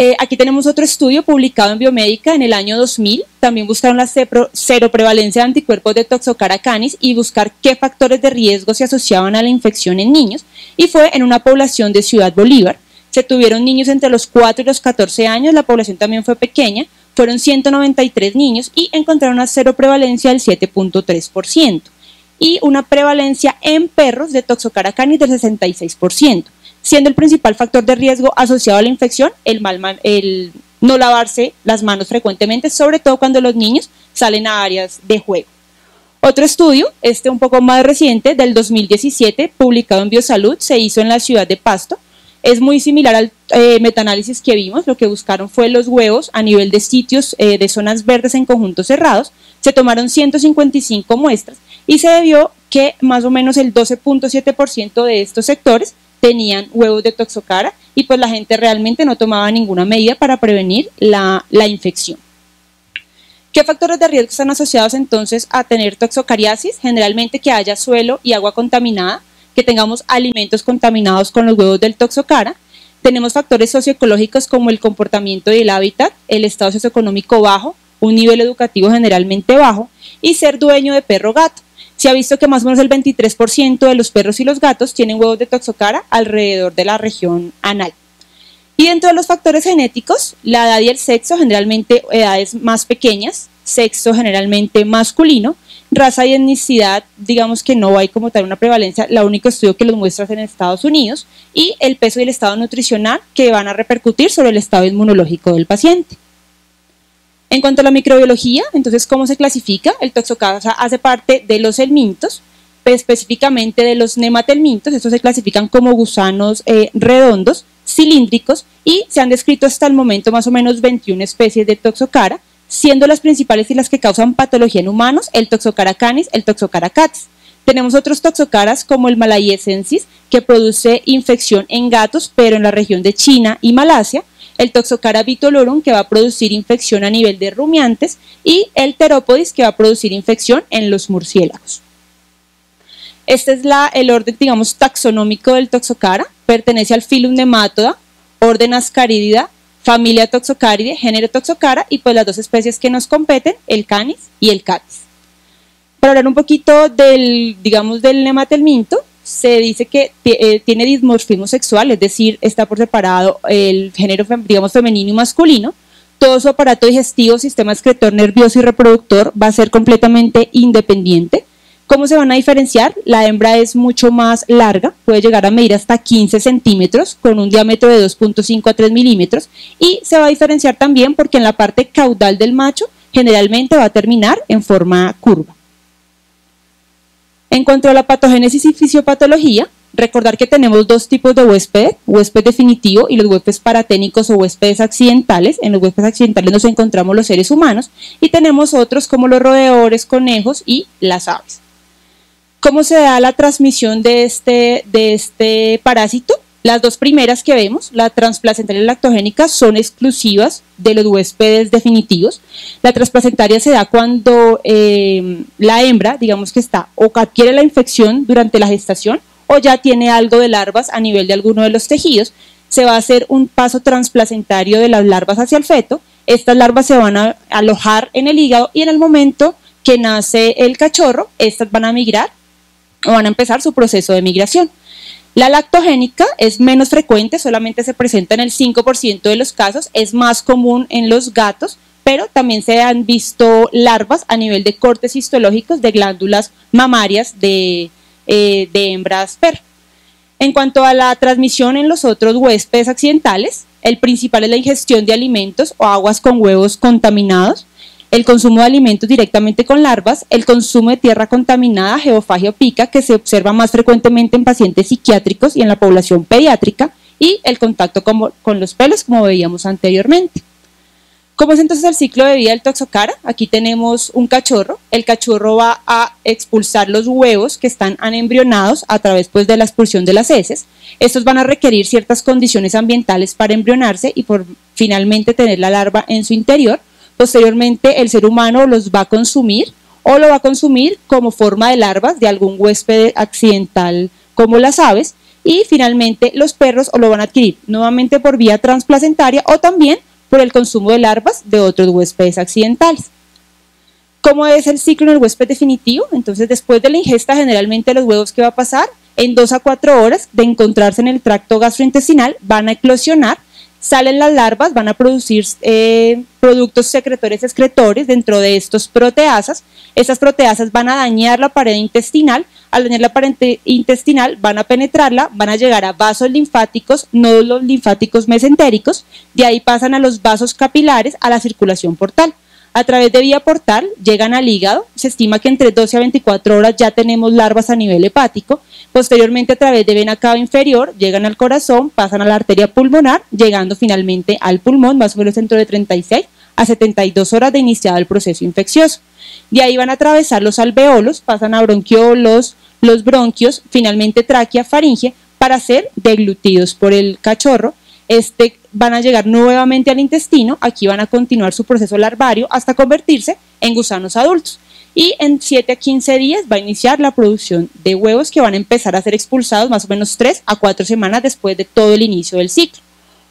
Eh, aquí tenemos otro estudio publicado en Biomédica en el año 2000. También buscaron la cero prevalencia de anticuerpos de Toxocara canis y buscar qué factores de riesgo se asociaban a la infección en niños. Y fue en una población de Ciudad Bolívar. Se tuvieron niños entre los 4 y los 14 años, la población también fue pequeña. Fueron 193 niños y encontraron una cero prevalencia del 7.3% y una prevalencia en perros de Toxocara canis del 66%, siendo el principal factor de riesgo asociado a la infección el, no lavarse las manos frecuentemente, sobre todo cuando los niños salen a áreas de juego. Otro estudio, este un poco más reciente, del 2017, publicado en Biosalud, se hizo en la ciudad de Pasto. Es muy similar al eh, metaanálisis que vimos, lo que buscaron fue los huevos a nivel de sitios eh, de zonas verdes en conjuntos cerrados. Se tomaron 155 muestras y se debió que más o menos el 12.7% de estos sectores tenían huevos de toxocara y pues la gente realmente no tomaba ninguna medida para prevenir la, infección. ¿Qué factores de riesgo están asociados entonces a tener toxocariasis? Generalmente que haya suelo y agua contaminada, que tengamos alimentos contaminados con los huevos del toxocara. Tenemos factores socioecológicos como el comportamiento del hábitat, el estado socioeconómico bajo, un nivel educativo generalmente bajo y ser dueño de perro gato. se ha visto que más o menos el 23% de los perros y los gatos tienen huevos de toxocara alrededor de la región anal. Y dentro de los factores genéticos, la edad y el sexo, generalmente edades más pequeñas, sexo generalmente masculino, raza y etnicidad, digamos que no hay como tal una prevalencia, el único estudio que los muestra es en Estados Unidos, y el peso y el estado nutricional que van a repercutir sobre el estado inmunológico del paciente. En cuanto a la microbiología, entonces, ¿cómo se clasifica? El toxocasa hace parte de los helmintos, específicamente de los nematelmintos, estos se clasifican como gusanos eh, redondos, cilíndricos y se han descrito hasta el momento más o menos 21 especies de toxocara, siendo las principales y las que causan patología en humanos el toxocara canis, el toxocara catis. Tenemos otros toxocaras como el malayesensis, que produce infección en gatos, pero en la región de China y Malasia, el toxocara vitolorum, que va a producir infección a nivel de rumiantes, y el terópodis, que va a producir infección en los murciélagos. Este es el orden, digamos, taxonómico del toxocara. Pertenece al filum Nematoda, orden Ascaridida, familia Toxocaridae, género Toxocara y pues las dos especies que nos competen, el Canis y el Catis. Para hablar un poquito del, digamos, del nematelminto, se dice que eh, tiene dimorfismo sexual, es decir, está por separado el género, digamos, femenino y masculino. Todo su aparato digestivo, sistema excretor nervioso y reproductor va a ser completamente independiente ¿Cómo se van a diferenciar? La hembra es mucho más larga, puede llegar a medir hasta 15 centímetros con un diámetro de 2.5 a 3 milímetros y se va a diferenciar también porque en la parte caudal del macho generalmente va a terminar en forma curva. En cuanto a la patogénesis y fisiopatología, recordar que tenemos dos tipos de huésped, huésped definitivo y los huéspedes paraténicos o huéspedes accidentales. En los huéspedes accidentales nos encontramos los seres humanos y tenemos otros como los roedores, conejos y las aves. ¿Cómo se da la transmisión de este, de este parásito? Las dos primeras que vemos, la transplacentaria y la lactogénica, son exclusivas de los huéspedes definitivos. La transplacentaria se da cuando eh, la hembra, digamos que está, o adquiere la infección durante la gestación o ya tiene algo de larvas a nivel de alguno de los tejidos. Se va a hacer un paso transplacentario de las larvas hacia el feto. Estas larvas se van a alojar en el hígado y en el momento que nace el cachorro, estas van a migrar o van a empezar su proceso de migración. La lactogénica es menos frecuente, solamente se presenta en el 5% de los casos, es más común en los gatos, pero también se han visto larvas a nivel de cortes histológicos de glándulas mamarias de, eh, de hembras per. En cuanto a la transmisión en los otros huéspedes accidentales, el principal es la ingestión de alimentos o aguas con huevos contaminados, el consumo de alimentos directamente con larvas, el consumo de tierra contaminada, geofagia o pica, que se observa más frecuentemente en pacientes psiquiátricos y en la población pediátrica, y el contacto con, con los pelos, como veíamos anteriormente. ¿Cómo es entonces el ciclo de vida del toxocara? Aquí tenemos un cachorro. El cachorro va a expulsar los huevos que están anembrionados a través pues, de la expulsión de las heces. Estos van a requerir ciertas condiciones ambientales para embrionarse y por finalmente tener la larva en su interior. Posteriormente el ser humano los va a consumir o lo va a consumir como forma de larvas de algún huésped accidental como las aves y finalmente los perros o lo van a adquirir nuevamente por vía transplacentaria o también por el consumo de larvas de otros huéspedes accidentales. ¿Cómo es el ciclo en el huésped definitivo? Entonces, después de la ingesta, generalmente los huevos que va a pasar, en dos a cuatro horas de encontrarse en el tracto gastrointestinal, van a eclosionar salen las larvas, van a producir eh, productos secretores excretores dentro de estos proteasas. Esas proteasas van a dañar la pared intestinal, al dañar la pared intestinal van a penetrarla, van a llegar a vasos linfáticos, nódulos linfáticos mesentéricos, de ahí pasan a los vasos capilares, a la circulación portal. A través de vía portal llegan al hígado, se estima que entre 12 a 24 horas ya tenemos larvas a nivel hepático, posteriormente a través de vena cava inferior llegan al corazón, pasan a la arteria pulmonar, llegando finalmente al pulmón, más o menos dentro de 36 a 72 horas de iniciado el proceso infeccioso. De ahí van a atravesar los alveolos, pasan a bronquiolos, los bronquios, finalmente tráquea, faringe, para ser deglutidos por el cachorro este, van a llegar nuevamente al intestino, aquí van a continuar su proceso larvario hasta convertirse en gusanos adultos. Y en 7 a 15 días va a iniciar la producción de huevos que van a empezar a ser expulsados más o menos 3 a 4 semanas después de todo el inicio del ciclo.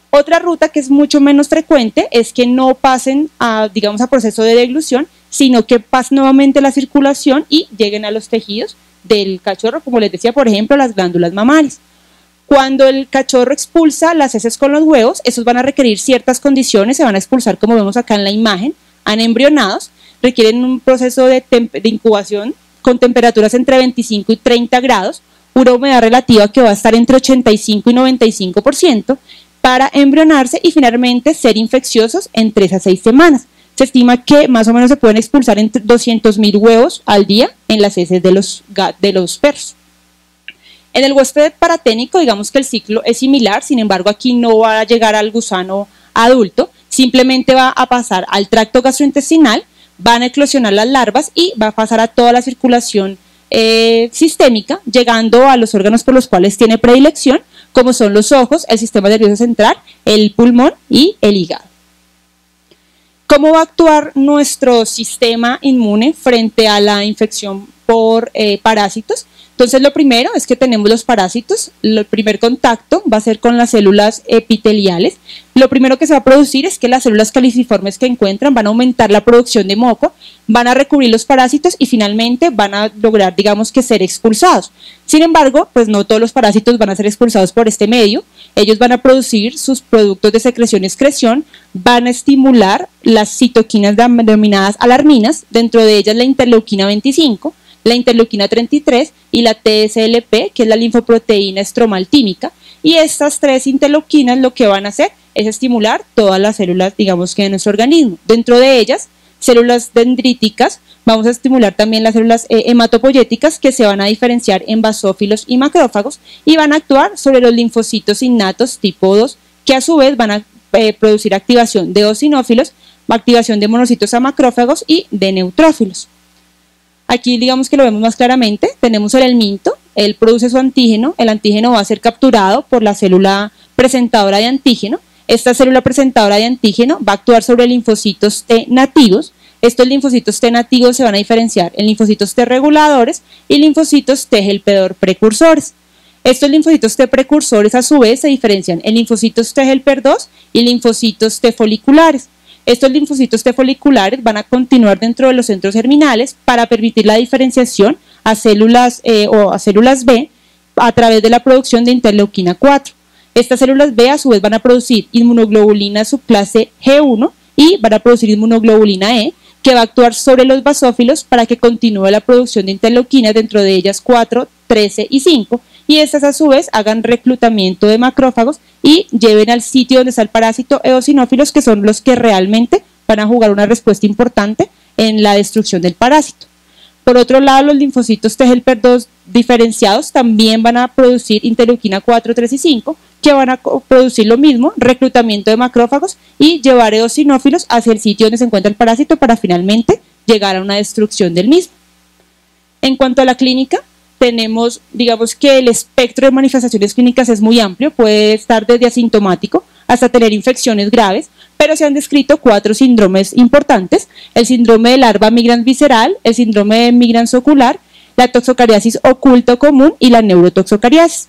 Otra ruta que es mucho menos frecuente es que no pasen a, digamos, a proceso de deglución, sino que pasen nuevamente la circulación y lleguen a los tejidos del cachorro, como les decía, por ejemplo, las glándulas mamarias. Cuando el cachorro expulsa las heces con los huevos, esos van a requerir ciertas condiciones, se van a expulsar como vemos acá en la imagen, anembrionados, requieren un proceso de, incubación con temperaturas entre 25 y 30 grados, una humedad relativa que va a estar entre 85 y 95% para embrionarse y finalmente ser infecciosos en 3 a 6 semanas. Se estima que más o menos se pueden expulsar entre 200.000 huevos al día en las heces de los, de los perros. En el huésped paraténico, digamos que el ciclo es similar, sin embargo aquí no va a llegar al gusano adulto, simplemente va a pasar al tracto gastrointestinal, van a eclosionar las larvas y va a pasar a toda la circulación eh, sistémica, llegando a los órganos por los cuales tiene predilección, como son los ojos, el sistema nervioso central, el pulmón y el hígado. ¿Cómo va a actuar nuestro sistema inmune frente a la infección por eh, parásitos? Entonces lo primero es que tenemos los parásitos, el primer contacto va a ser con las células epiteliales. Lo primero que se va a producir es que las células caliciformes que encuentran van a aumentar la producción de moco, van a recubrir los parásitos y finalmente van a lograr, digamos que, ser expulsados. Sin embargo, pues no todos los parásitos van a ser expulsados por este medio, ellos van a producir sus productos de secreción-excreción, van a estimular las citoquinas denominadas alarminas, dentro de ellas la interleuquina 25, la interleuquina 33 y la TSLP, que es la linfoproteína estromal tímica, y estas tres interleuquinas lo que van a hacer es estimular todas las células, digamos que de nuestro organismo. Dentro de ellas, células dendríticas, vamos a estimular también las células eh, hematopoyéticas que se van a diferenciar en basófilos y macrófagos y van a actuar sobre los linfocitos innatos tipo 2, que a su vez van a eh, producir activación de eosinófilos, activación de monocitos a macrófagos y de neutrófilos. Aquí digamos que lo vemos más claramente, tenemos el elminto, él produce su antígeno, el antígeno va a ser capturado por la célula presentadora de antígeno, esta célula presentadora de antígeno va a actuar sobre linfocitos T nativos, estos linfocitos T nativos se van a diferenciar en linfocitos T reguladores y linfocitos T helper precursores. Estos linfocitos T precursores a su vez se diferencian en linfocitos T helper 2 y linfocitos T foliculares. Estos linfocitos T foliculares van a continuar dentro de los centros germinales para permitir la diferenciación a células eh, o a células B a través de la producción de interleuquina 4. Estas células B a su vez van a producir inmunoglobulina subclase G1 y van a producir inmunoglobulina E que va a actuar sobre los basófilos para que continúe la producción de interleuquinas dentro de ellas 4, 13 y 5 y estas a su vez hagan reclutamiento de macrófagos y lleven al sitio donde está el parásito eosinófilos, que son los que realmente van a jugar una respuesta importante en la destrucción del parásito. Por otro lado, los linfocitos T helper 2 diferenciados también van a producir interleuquina 4, 3 y 5, que van a producir lo mismo, reclutamiento de macrófagos y llevar eosinófilos hacia el sitio donde se encuentra el parásito para finalmente llegar a una destrucción del mismo. En cuanto a la clínica, tenemos, digamos que el espectro de manifestaciones clínicas es muy amplio, puede estar desde asintomático hasta tener infecciones graves, pero se han descrito cuatro síndromes importantes, el síndrome de larva migrans visceral, el síndrome de migrans ocular, la toxocariasis oculto común y la neurotoxocariasis.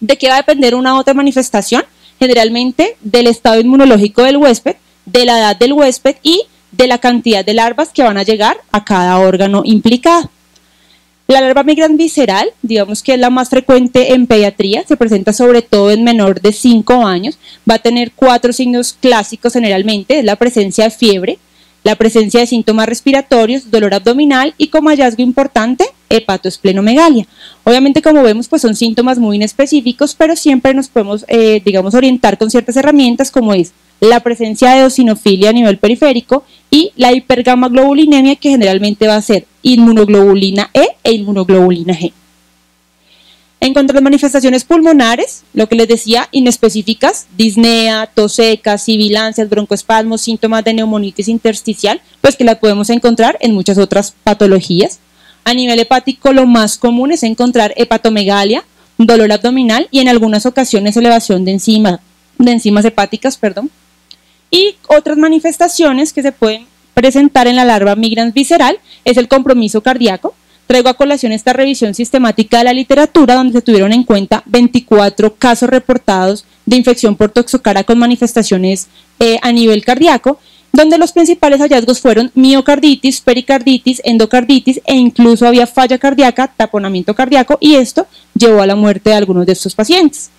¿De qué va a depender una u otra manifestación? Generalmente del estado inmunológico del huésped, de la edad del huésped y de la cantidad de larvas que van a llegar a cada órgano implicado. La larva migrante visceral, digamos que es la más frecuente en pediatría, se presenta sobre todo en menor de 5 años, va a tener cuatro signos clásicos generalmente, es la presencia de fiebre, la presencia de síntomas respiratorios, dolor abdominal y como hallazgo importante, hepatoesplenomegalia. Obviamente como vemos pues son síntomas muy inespecíficos, pero siempre nos podemos eh, digamos orientar con ciertas herramientas como es la presencia de eosinofilia a nivel periférico y la hipergamaglobulinemia que generalmente va a ser inmunoglobulina E e inmunoglobulina G. En cuanto a las manifestaciones pulmonares, lo que les decía, inespecíficas, disnea, tos seca, sibilancias, broncoespasmos, síntomas de neumonitis intersticial, pues que las podemos encontrar en muchas otras patologías. A nivel hepático, lo más común es encontrar hepatomegalia, dolor abdominal y en algunas ocasiones elevación de, de enzimas hepáticas, perdón. Y otras manifestaciones que se pueden presentar en la larva migrans visceral es el compromiso cardíaco. Traigo a colación esta revisión sistemática de la literatura donde se tuvieron en cuenta 24 casos reportados de infección por toxocara con manifestaciones eh, a nivel cardíaco donde los principales hallazgos fueron miocarditis, pericarditis, endocarditis e incluso había falla cardíaca, taponamiento cardíaco y esto llevó a la muerte de algunos de estos pacientes.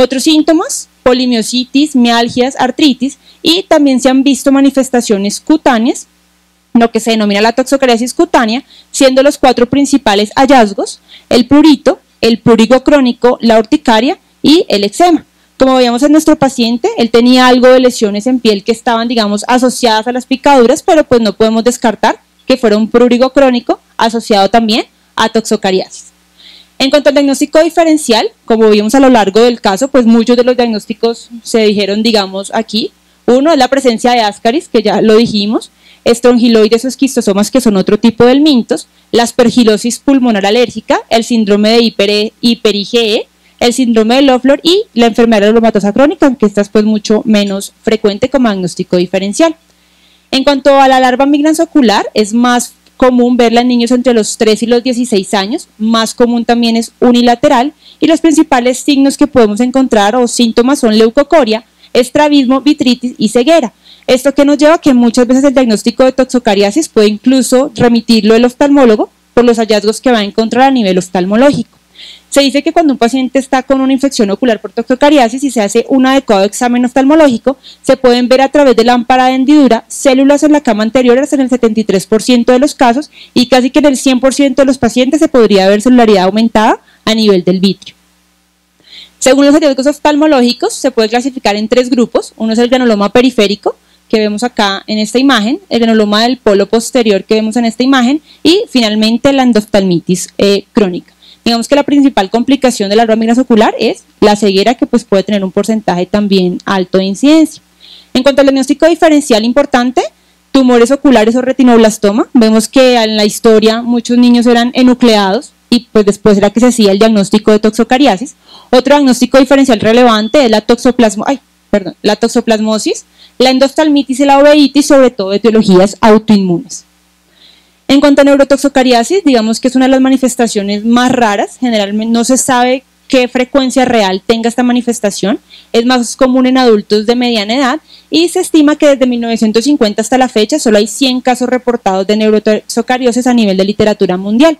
Otros síntomas, polimiositis, mialgias, artritis y también se han visto manifestaciones cutáneas, lo que se denomina la toxocariasis cutánea, siendo los cuatro principales hallazgos el prurito, el prurigo crónico, la urticaria y el eczema. Como veíamos en nuestro paciente, él tenía algo de lesiones en piel que estaban, digamos, asociadas a las picaduras, pero pues no podemos descartar que fuera un prurigo crónico asociado también a toxocariasis. En cuanto al diagnóstico diferencial, como vimos a lo largo del caso, pues muchos de los diagnósticos se dijeron, digamos, aquí. Uno es la presencia de ascaris, que ya lo dijimos, estrongiloides o esquistosomas, que son otro tipo de mintos, la aspergilosis pulmonar alérgica, el síndrome de hiper, hiper-IgE, el síndrome de Loeffler y la enfermedad reumatosa crónica, aunque esta es pues mucho menos frecuente como diagnóstico diferencial. En cuanto a la larva migrans ocular, es más común verla en niños entre los 3 y los 16 años, más común también es unilateral y los principales signos que podemos encontrar o síntomas son leucocoria, estrabismo, vitritis y ceguera. Esto que nos lleva a que muchas veces el diagnóstico de toxocariasis puede incluso remitirlo el oftalmólogo por los hallazgos que va a encontrar a nivel oftalmológico. Se dice que cuando un paciente está con una infección ocular por toxocariasis y se hace un adecuado examen oftalmológico, se pueden ver a través de lámpara de hendidura células en la cama anterior hasta en el 73% de los casos y casi que en el 100% de los pacientes se podría ver celularidad aumentada a nivel del vitrio. Según los hallazgos oftalmológicos, se puede clasificar en tres grupos. Uno es el granuloma periférico, que vemos acá en esta imagen, el granuloma del polo posterior que vemos en esta imagen y finalmente la endoftalmitis eh, crónica. Digamos que la principal complicación de la migraña ocular es la ceguera que pues puede tener un porcentaje también alto de incidencia. En cuanto al diagnóstico diferencial importante, tumores oculares o retinoblastoma, vemos que en la historia muchos niños eran enucleados y pues después era que se hacía el diagnóstico de toxocariasis. Otro diagnóstico diferencial relevante es la, toxoplasmo, ay, perdón, la toxoplasmosis, la endoftalmitis y la uveitis, sobre todo de etiologías autoinmunes. En cuanto a neurotoxocariasis, digamos que es una de las manifestaciones más raras, generalmente no se sabe qué frecuencia real tenga esta manifestación, es más común en adultos de mediana edad. Y se estima que desde 1950 hasta la fecha solo hay 100 casos reportados de neurotoxocariosis a nivel de literatura mundial.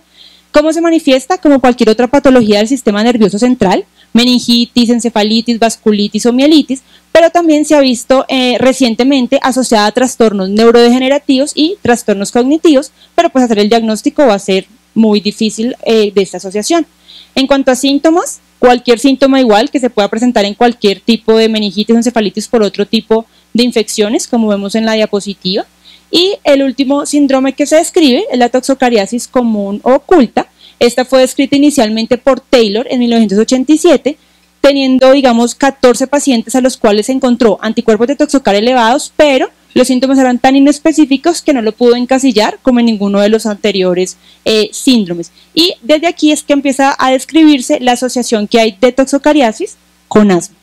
¿Cómo se manifiesta? Como cualquier otra patología del sistema nervioso central, meningitis, encefalitis, vasculitis o mielitis, pero también se ha visto eh, recientemente asociada a trastornos neurodegenerativos y trastornos cognitivos, pero pues hacer el diagnóstico va a ser muy difícil eh, de esta asociación. En cuanto a síntomas, cualquier síntoma igual que se pueda presentar en cualquier tipo de meningitis o encefalitis por otro tipo de infecciones, como vemos en la diapositiva. Y el último síndrome que se describe es la toxocariasis común o oculta. Esta fue descrita inicialmente por Taylor en 1987 teniendo, digamos, 14 pacientes a los cuales se encontró anticuerpos de toxocar elevados, pero los síntomas eran tan inespecíficos que no lo pudo encasillar como en ninguno de los anteriores eh, síndromes. Y desde aquí es que empieza a describirse la asociación que hay de toxocariasis con asma.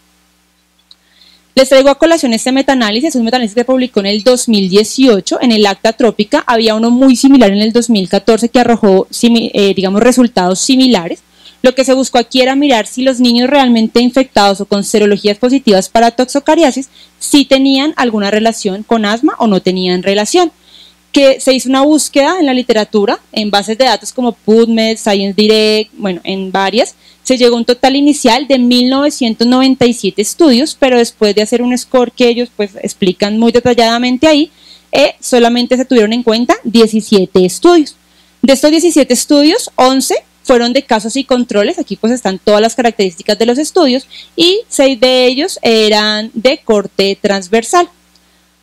Les traigo a colación este metaanálisis, es un metaanálisis que publicó en el 2018 en el Acta Trópica, había uno muy similar en el 2014 que arrojó, eh, digamos, resultados similares. Lo que se buscó aquí era mirar si los niños realmente infectados o con serologías positivas para toxocariasis si tenían alguna relación con asma o no tenían relación. Que se hizo una búsqueda en la literatura, en bases de datos como PubMed, Science Direct, bueno, en varias. Se llegó a un total inicial de 1997 estudios, pero después de hacer un score que ellos pues explican muy detalladamente ahí, eh, solamente se tuvieron en cuenta 17 estudios. De estos 17 estudios, 11 fueron de casos y controles, aquí pues están todas las características de los estudios y seis de ellos eran de corte transversal.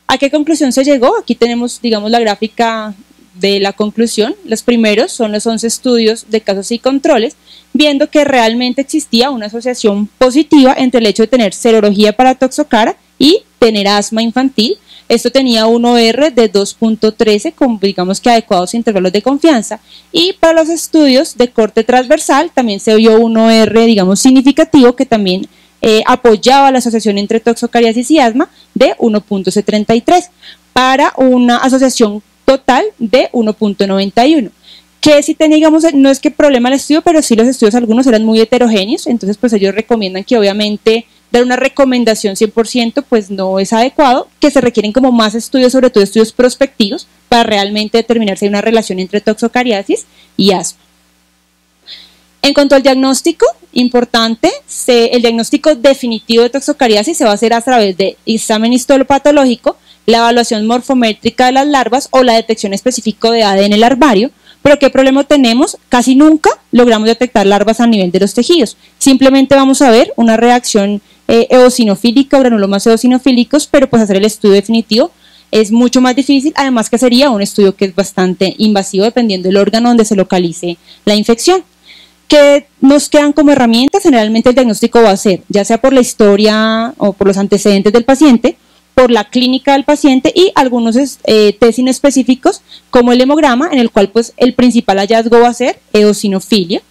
¿A qué conclusión se llegó? Aquí tenemos, digamos, la gráfica de la conclusión. Los primeros son los 11 estudios de casos y controles, viendo que realmente existía una asociación positiva entre el hecho de tener serología para toxocara y tener asma infantil, esto tenía un OR de 2.13 con, digamos que adecuados intervalos de confianza. Y para los estudios de corte transversal también se vio un OR, digamos, significativo que también eh, apoyaba la asociación entre toxocariasis y asma de 1.73 para una asociación total de 1.91 que si teníamos, no es que problema el estudio, pero sí los estudios algunos eran muy heterogéneos, entonces pues ellos recomiendan que obviamente dar una recomendación 100% pues no es adecuado, que se requieren como más estudios, sobre todo estudios prospectivos, para realmente determinar si hay una relación entre toxocariasis y asma. En cuanto al diagnóstico, importante, el diagnóstico definitivo de toxocariasis se va a hacer a través de examen histopatológico, la evaluación morfométrica de las larvas o la detección específica de ADN larvario, pero ¿qué problema tenemos? Casi nunca logramos detectar larvas a nivel de los tejidos. Simplemente vamos a ver una reacción eh, eosinofílica o granulomas eosinofílicos, pero pues hacer el estudio definitivo es mucho más difícil, además que sería un estudio que es bastante invasivo dependiendo del órgano donde se localice la infección. ¿Qué nos quedan como herramientas? Generalmente el diagnóstico va a ser, ya sea por la historia o por los antecedentes del paciente, por la clínica del paciente y algunos eh, test específicos como el hemograma, en el cual pues el principal hallazgo va a ser eosinofilia.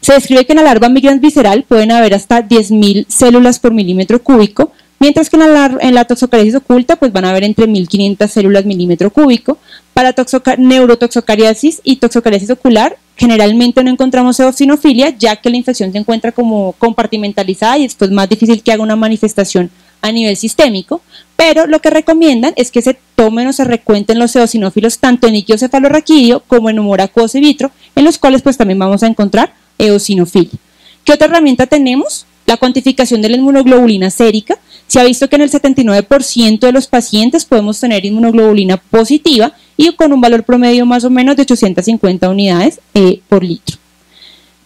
Se describe que en la larva migrans visceral pueden haber hasta 10.000 células por milímetro cúbico, mientras que en la, en la toxocariasis oculta pues van a haber entre 1.500 células milímetro cúbico. Para neurotoxocariasis y toxocariasis ocular generalmente no encontramos eosinofilia ya que la infección se encuentra como compartimentalizada y es pues, más difícil que haga una manifestación a nivel sistémico, pero lo que recomiendan es que se tomen o se recuenten los eosinófilos tanto en líquido cefalorraquídeo como en humor acuoso y vitro, en los cuales pues también vamos a encontrar eosinofilia. ¿Qué otra herramienta tenemos? La cuantificación de la inmunoglobulina sérica. Se ha visto que en el 79% de los pacientes podemos tener inmunoglobulina positiva y con un valor promedio más o menos de 850 unidades eh, por litro.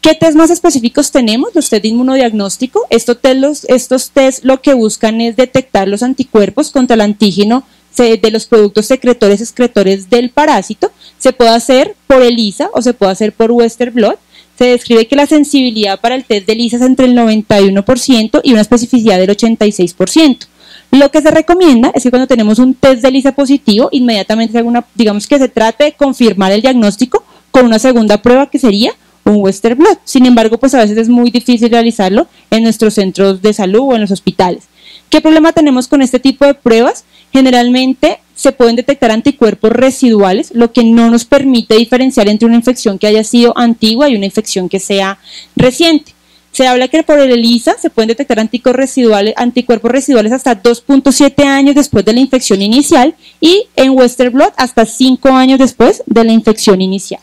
¿Qué test más específicos tenemos? Los test de inmunodiagnóstico. Estos test, estos test lo que buscan es detectar los anticuerpos contra el antígeno de los productos secretores excretores del parásito. Se puede hacer por ELISA o se puede hacer por Western Blot. Se describe que la sensibilidad para el test de ELISA es entre el 91% y una especificidad del 86%. Lo que se recomienda es que cuando tenemos un test de ELISA positivo, inmediatamente se una, digamos que se trate de confirmar el diagnóstico con una segunda prueba que sería un Western Blot. Sin embargo, pues a veces es muy difícil realizarlo en nuestros centros de salud o en los hospitales. ¿Qué problema tenemos con este tipo de pruebas? Generalmente se pueden detectar anticuerpos residuales, lo que no nos permite diferenciar entre una infección que haya sido antigua y una infección que sea reciente. Se habla que por el ELISA se pueden detectar anticuerpos residuales, hasta 2.7 años después de la infección inicial y en Western Blot hasta 5 años después de la infección inicial.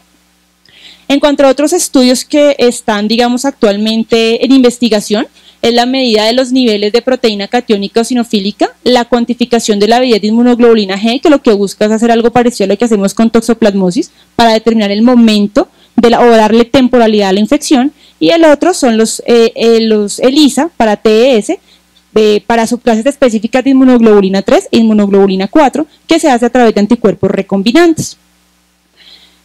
En cuanto a otros estudios que están, digamos, actualmente en investigación, es la medida de los niveles de proteína catiónica o sinofílica, la cuantificación de la avidez de inmunoglobulina G, que lo que busca es hacer algo parecido a lo que hacemos con toxoplasmosis para determinar el momento de la, o darle temporalidad a la infección, y el otro son los, eh, eh, ELISA para TES, para subclases específicas de inmunoglobulina 3 e inmunoglobulina 4, que se hace a través de anticuerpos recombinantes.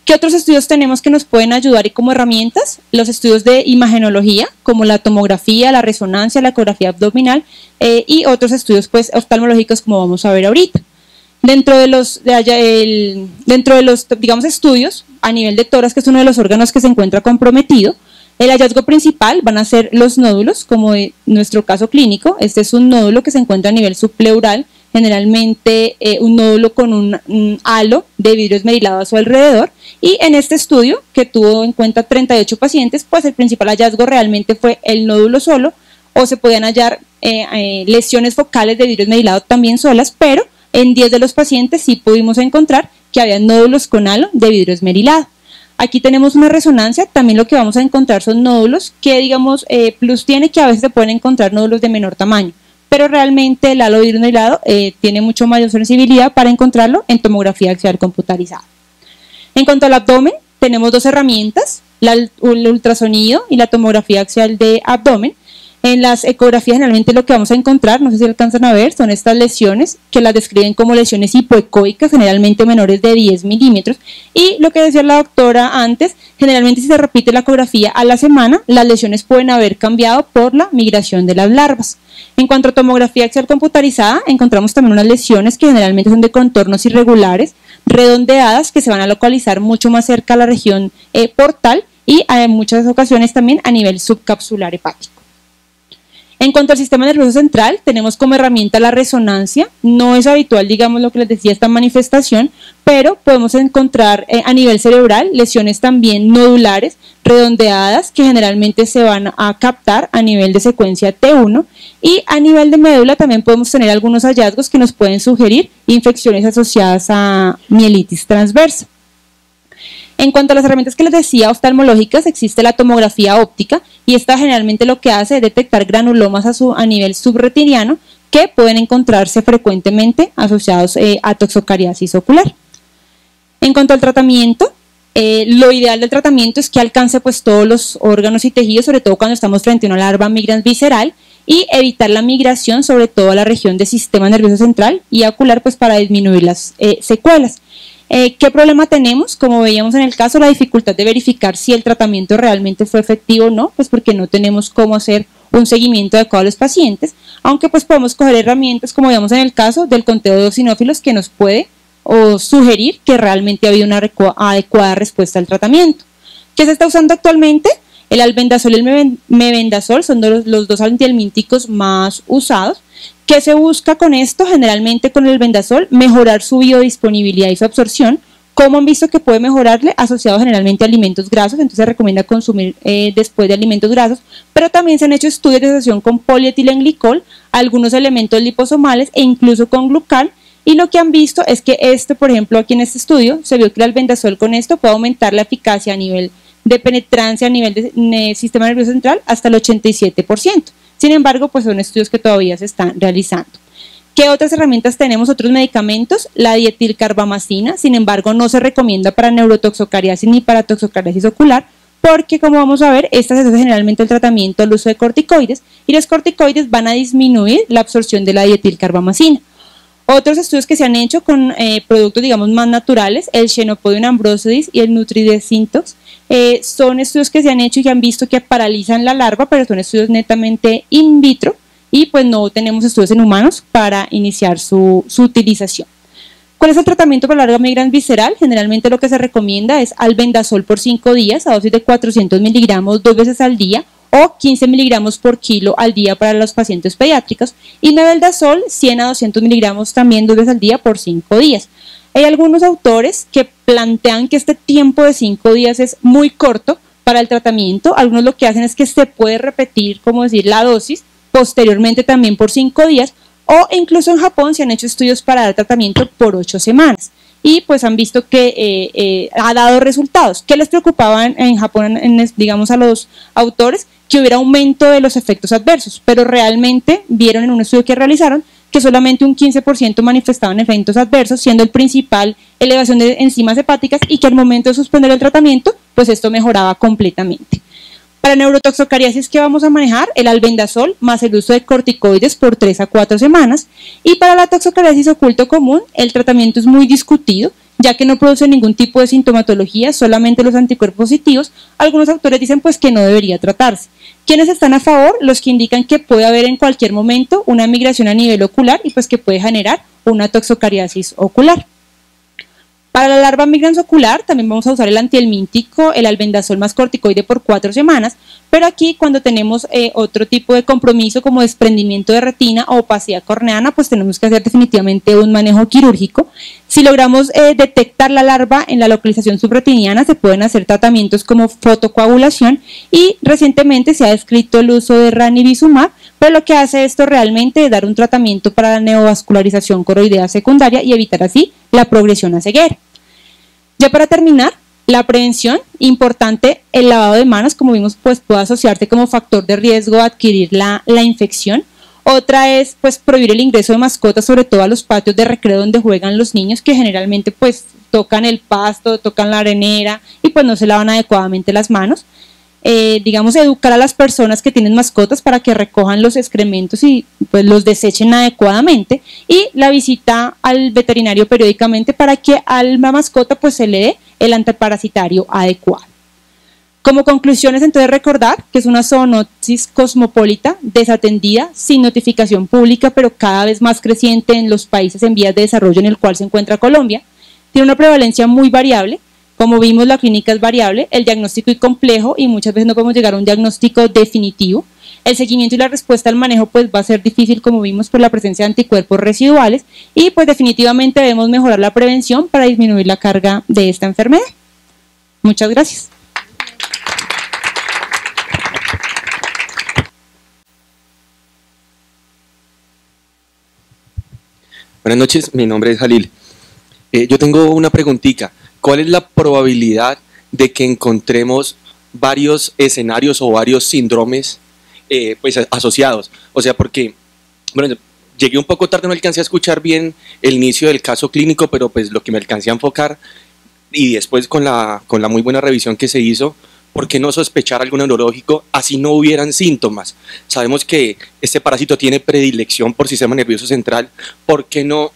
¿Qué otros estudios tenemos que nos pueden ayudar y como herramientas? Los estudios de imagenología, como la tomografía, la resonancia, la ecografía abdominal eh, y otros estudios pues, oftalmológicos como vamos a ver ahorita. Dentro de los, dentro de los digamos, estudios a nivel de toras, que es uno de los órganos que se encuentra comprometido, el hallazgo principal van a ser los nódulos, como en nuestro caso clínico. Este es un nódulo que se encuentra a nivel subpleural, generalmente eh, un nódulo con un, halo de vidrio esmerilado a su alrededor. Y en este estudio, que tuvo en cuenta 38 pacientes, pues el principal hallazgo realmente fue el nódulo solo, o se podían hallar eh, eh, lesiones focales de vidrio esmerilado también solas, pero en 10 de los pacientes sí pudimos encontrar que había nódulos con halo de vidrio esmerilado. Aquí tenemos una resonancia, también lo que vamos a encontrar son nódulos que digamos plus tiene que a veces se pueden encontrar nódulos de menor tamaño, pero realmente el halo hidronilado eh, tiene mucho mayor sensibilidad para encontrarlo en tomografía axial computarizada. En cuanto al abdomen, tenemos dos herramientas, el ultrasonido y la tomografía axial de abdomen, en las ecografías generalmente lo que vamos a encontrar, no sé si alcanzan a ver, son estas lesiones que las describen como lesiones hipoecoicas, generalmente menores de 10 milímetros. Y lo que decía la doctora antes, generalmente si se repite la ecografía a la semana, las lesiones pueden haber cambiado por la migración de las larvas. En cuanto a tomografía axial computarizada, encontramos también unas lesiones que generalmente son de contornos irregulares, redondeadas, que se van a localizar mucho más cerca a la región eh, portal y en muchas ocasiones también a nivel subcapsular hepático. En cuanto al sistema nervioso central, tenemos como herramienta la resonancia. No es habitual, digamos, lo que les decía, esta manifestación, pero podemos encontrar eh, a nivel cerebral lesiones también nodulares, redondeadas, que generalmente se van a captar a nivel de secuencia T1. Y a nivel de médula también podemos tener algunos hallazgos que nos pueden sugerir infecciones asociadas a mielitis transversa. En cuanto a las herramientas que les decía oftalmológicas, existe la tomografía óptica y esta generalmente lo que hace es detectar granulomas a, nivel subretiniano que pueden encontrarse frecuentemente asociados eh, a toxocariasis ocular. En cuanto al tratamiento, eh, lo ideal del tratamiento es que alcance pues todos los órganos y tejidos, sobre todo cuando estamos frente a una larva migrans visceral y evitar la migración sobre todo a la región del sistema nervioso central y ocular pues para disminuir las eh, secuelas. Eh, ¿Qué problema tenemos? Como veíamos en el caso, la dificultad de verificar si el tratamiento realmente fue efectivo o no, pues porque no tenemos cómo hacer un seguimiento adecuado a los pacientes, aunque pues podemos coger herramientas, como veíamos en el caso del conteo de osinófilos, que nos puede o sugerir que realmente ha habido una adecuada respuesta al tratamiento. ¿Qué se está usando actualmente? El albendazol y el mebendazol son los, dos antihelmínticos más usados. ¿Qué se busca con esto? Generalmente con el vendasol, mejorar su biodisponibilidad y su absorción. ¿Cómo han visto que puede mejorarle? Asociado generalmente a alimentos grasos, entonces se recomienda consumir eh, después de alimentos grasos, pero también se han hecho estudios de asociación con polietilenglicol, algunos elementos liposomales e incluso con glucal, y lo que han visto es que este, por ejemplo, aquí en este estudio, se vio que el albendazol con esto puede aumentar la eficacia a nivel de penetrancia a nivel del sistema nervioso central hasta el 87%. Sin embargo, pues son estudios que todavía se están realizando. ¿Qué otras herramientas tenemos? Otros medicamentos, la dietilcarbamacina, sin embargo, no se recomienda para neurotoxocariasis ni para toxocariasis ocular, porque como vamos a ver, esta se hace generalmente el tratamiento al uso de corticoides y los corticoides van a disminuir la absorción de la dietilcarbamacina. Otros estudios que se han hecho con eh, productos, digamos, más naturales, el Xenopodium ambrosidis y el Nutridesintox, eh, son estudios que se han hecho y que han visto que paralizan la larva, pero son estudios netamente in vitro y pues no tenemos estudios en humanos para iniciar su, utilización. ¿Cuál es el tratamiento para larga migrans visceral? Generalmente lo que se recomienda es albendazol por 5 días a dosis de 400 miligramos dos veces al día o 15 miligramos por kilo al día para los pacientes pediátricos y neveldazol 100 a 200 miligramos también dos veces al día por 5 días. Hay algunos autores que plantean que este tiempo de 5 días es muy corto para el tratamiento. Algunos lo que hacen es que se puede repetir, como decir, la dosis posteriormente también por 5 días o incluso en Japón se han hecho estudios para dar tratamiento por 8 semanas y pues han visto que eh, eh, ha dado resultados. ¿Qué les preocupaba en, Japón, digamos, a los autores? Que hubiera aumento de los efectos adversos, pero realmente vieron en un estudio que realizaron que solamente un 15% manifestaban efectos adversos, siendo el principal elevación de enzimas hepáticas y que al momento de suspender el tratamiento, pues esto mejoraba completamente. Para neurotoxocariasis, ¿qué vamos a manejar? El albendazol más el uso de corticoides por 3 a 4 semanas. Y para la toxocariasis oculto común, el tratamiento es muy discutido, ya que no produce ningún tipo de sintomatología, solamente los anticuerpos positivos. Algunos autores dicen pues que no debería tratarse. ¿Quiénes están a favor? Los que indican que puede haber en cualquier momento una migración a nivel ocular y pues que puede generar una toxocariasis ocular. Para la larva migrans ocular también vamos a usar el antihelmíntico, el albendazol más corticoide por cuatro semanas, pero aquí cuando tenemos eh, otro tipo de compromiso como desprendimiento de retina o opacidad corneana, pues tenemos que hacer definitivamente un manejo quirúrgico. Si logramos eh, detectar la larva en la localización subretiniana, se pueden hacer tratamientos como fotocoagulación y recientemente se ha descrito el uso de ranibizumab, pero lo que hace esto realmente es dar un tratamiento para la neovascularización coroidea secundaria y evitar así la progresión a ceguera. Ya para terminar, la prevención, importante, el lavado de manos, como vimos, pues puede asociarse como factor de riesgo a adquirir la, infección. Otra es pues prohibir el ingreso de mascotas, sobre todo a los patios de recreo donde juegan los niños, que generalmente pues tocan el pasto, tocan la arenera y pues no se lavan adecuadamente las manos. Eh, digamos, educar a las personas que tienen mascotas para que recojan los excrementos y pues los desechen adecuadamente y la visita al veterinario periódicamente para que a la mascota pues se le dé el antiparasitario adecuado. Como conclusiones, entonces recordar que es una zoonosis cosmopolita, desatendida, sin notificación pública, pero cada vez más creciente en los países en vías de desarrollo en el cual se encuentra Colombia. Tiene una prevalencia muy variable, como vimos, la clínica es variable, el diagnóstico es complejo y muchas veces no podemos llegar a un diagnóstico definitivo. El seguimiento y la respuesta al manejo pues va a ser difícil como vimos por la presencia de anticuerpos residuales y pues definitivamente debemos mejorar la prevención para disminuir la carga de esta enfermedad. Muchas gracias. Buenas noches, mi nombre es Jalil. Eh, yo tengo una preguntita. ¿Cuál es la probabilidad de que encontremos varios escenarios o varios síndromes eh, pues, asociados? O sea, porque, bueno, llegué un poco tarde, no alcancé a escuchar bien el inicio del caso clínico, pero pues lo que me alcancé a enfocar y después con la, con la muy buena revisión que se hizo, ¿por qué no sospechar algo neurológico así no hubieran síntomas? Sabemos que este parásito tiene predilección por sistema nervioso central, ¿por qué no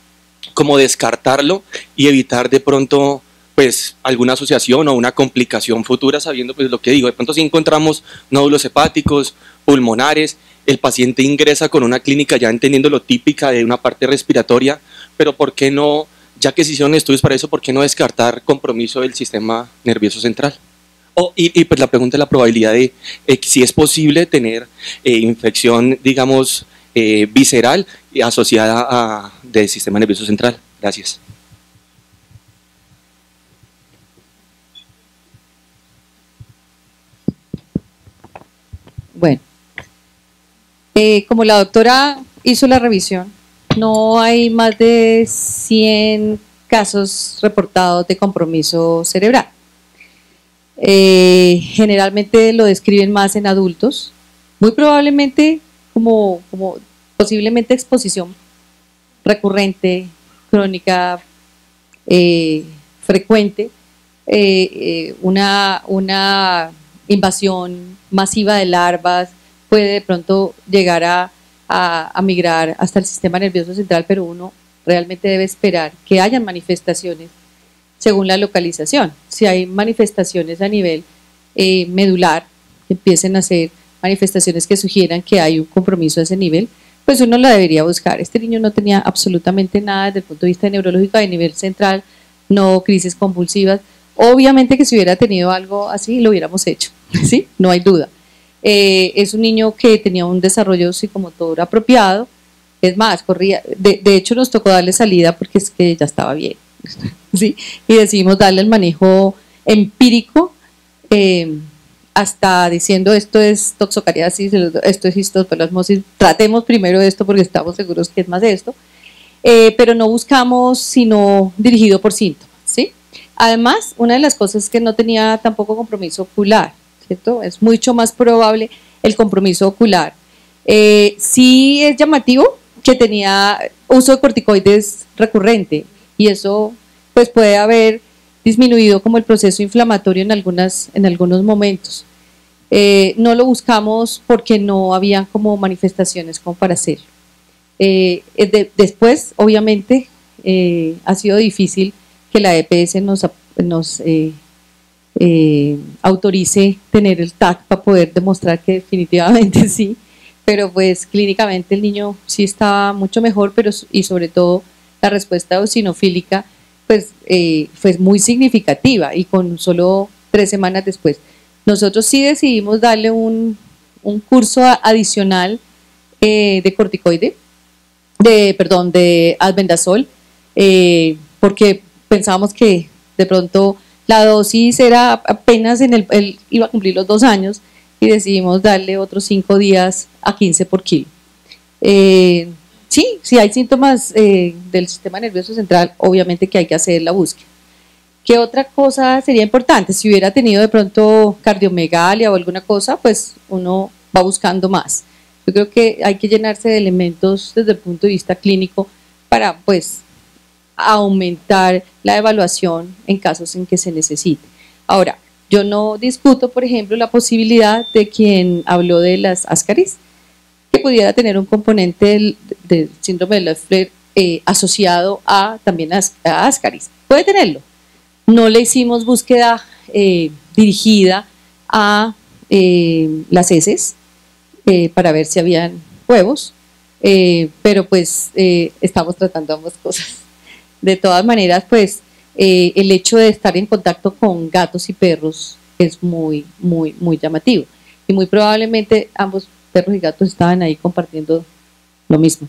como descartarlo y evitar de pronto pues alguna asociación o una complicación futura sabiendo pues lo que digo, de pronto si encontramos nódulos hepáticos, pulmonares, el paciente ingresa con una clínica ya entendiendo lo típica de una parte respiratoria, pero ¿por qué no, ya que se hicieron estudios para eso, ¿por qué no descartar compromiso del sistema nervioso central? Oh, y, pues la pregunta es la probabilidad de eh, si es posible tener eh, infección, digamos, eh, visceral asociada a, del sistema nervioso central. Gracias. Bueno, como la doctora hizo la revisión, no hay más de 100 casos reportados de compromiso cerebral. Eh, generalmente lo describen más en adultos, muy probablemente como, como posiblemente exposición recurrente, crónica, eh, frecuente, eh, una, una invasión masiva de larvas puede de pronto llegar a, a, migrar hasta el sistema nervioso central, pero uno realmente debe esperar que hayan manifestaciones según la localización. Si hay manifestaciones a nivel eh, medular, empiecen a ser manifestaciones que sugieran que hay un compromiso a ese nivel, pues uno la debería buscar. Este niño no tenía absolutamente nada desde el punto de vista neurológico a nivel central, no crisis convulsivas. Obviamente que si hubiera tenido algo así, lo hubiéramos hecho, ¿sí? No hay duda. Eh, es un niño que tenía un desarrollo psicomotor apropiado, es más, corría, de, de hecho nos tocó darle salida porque es que ya estaba bien. ¿sí? y decidimos darle el manejo empírico eh, hasta diciendo esto es toxocariasis, esto es histoplasmosis, tratemos primero esto porque estamos seguros que es más de esto, eh, pero no buscamos sino dirigido por síntomas. Además, una de las cosas es que no tenía tampoco compromiso ocular, ¿cierto? Es mucho más probable el compromiso ocular. Eh, sí es llamativo que tenía uso de corticoides recurrente, y eso pues puede haber disminuido como el proceso inflamatorio en, en algunos momentos. Eh, no lo buscamos porque no había como manifestaciones como para hacerlo. Eh, después, obviamente, ha sido difícil que la EPS nos, nos autorice tener el TAC para poder demostrar que definitivamente sí, pero pues clínicamente el niño sí estaba mucho mejor, pero y sobre todo la respuesta eosinofílica pues eh, fue muy significativa y con solo tres semanas después. Nosotros sí decidimos darle un, curso adicional eh, de corticoide, de, perdón, de albendazol, eh, porque pensábamos que de pronto la dosis era apenas en el, iba a cumplir los dos años y decidimos darle otros cinco días a 15 por kilo. Sí, si hay síntomas eh, del sistema nervioso central, obviamente que hay que hacer la búsqueda. ¿Qué otra cosa sería importante? Si hubiera tenido de pronto cardiomegalia o alguna cosa, pues uno va buscando más. Yo creo que hay que llenarse de elementos desde el punto de vista clínico para pues aumentar la evaluación en casos en que se necesite. Ahora, yo no discuto, por ejemplo, la posibilidad de quien habló de las ascaris, que pudiera tener un componente del, síndrome de Leffler eh, asociado a también a, Ascaris. Puede tenerlo. No le hicimos búsqueda eh, dirigida a eh, las heces para ver si habían huevos, pero pues estamos tratando ambas cosas. De todas maneras, pues el hecho de estar en contacto con gatos y perros es muy, muy, muy llamativo y muy probablemente ambos perros y gatos estaban ahí compartiendo lo mismo.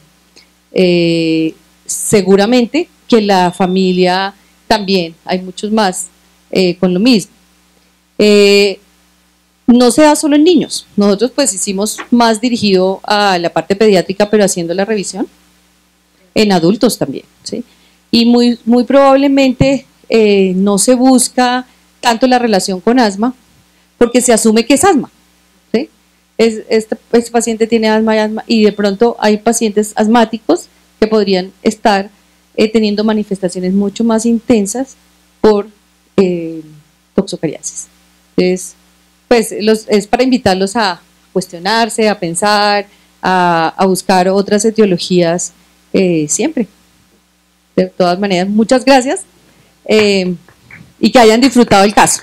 Eh, seguramente que la familia también, hay muchos más eh, con lo mismo. Eh, no se da solo en niños, nosotros pues hicimos más dirigido a la parte pediátrica, pero haciendo la revisión en adultos también, ¿sí? Y muy, muy probablemente no se busca tanto la relación con asma, porque se asume que es asma, ¿sí? este, este paciente tiene asma y asma, y de pronto hay pacientes asmáticos que podrían estar eh, teniendo manifestaciones mucho más intensas por eh, toxocariasis. Entonces, pues es para invitarlos a cuestionarse, a pensar, a, buscar otras etiologías eh, siempre. De todas maneras, muchas gracias y que hayan disfrutado el caso.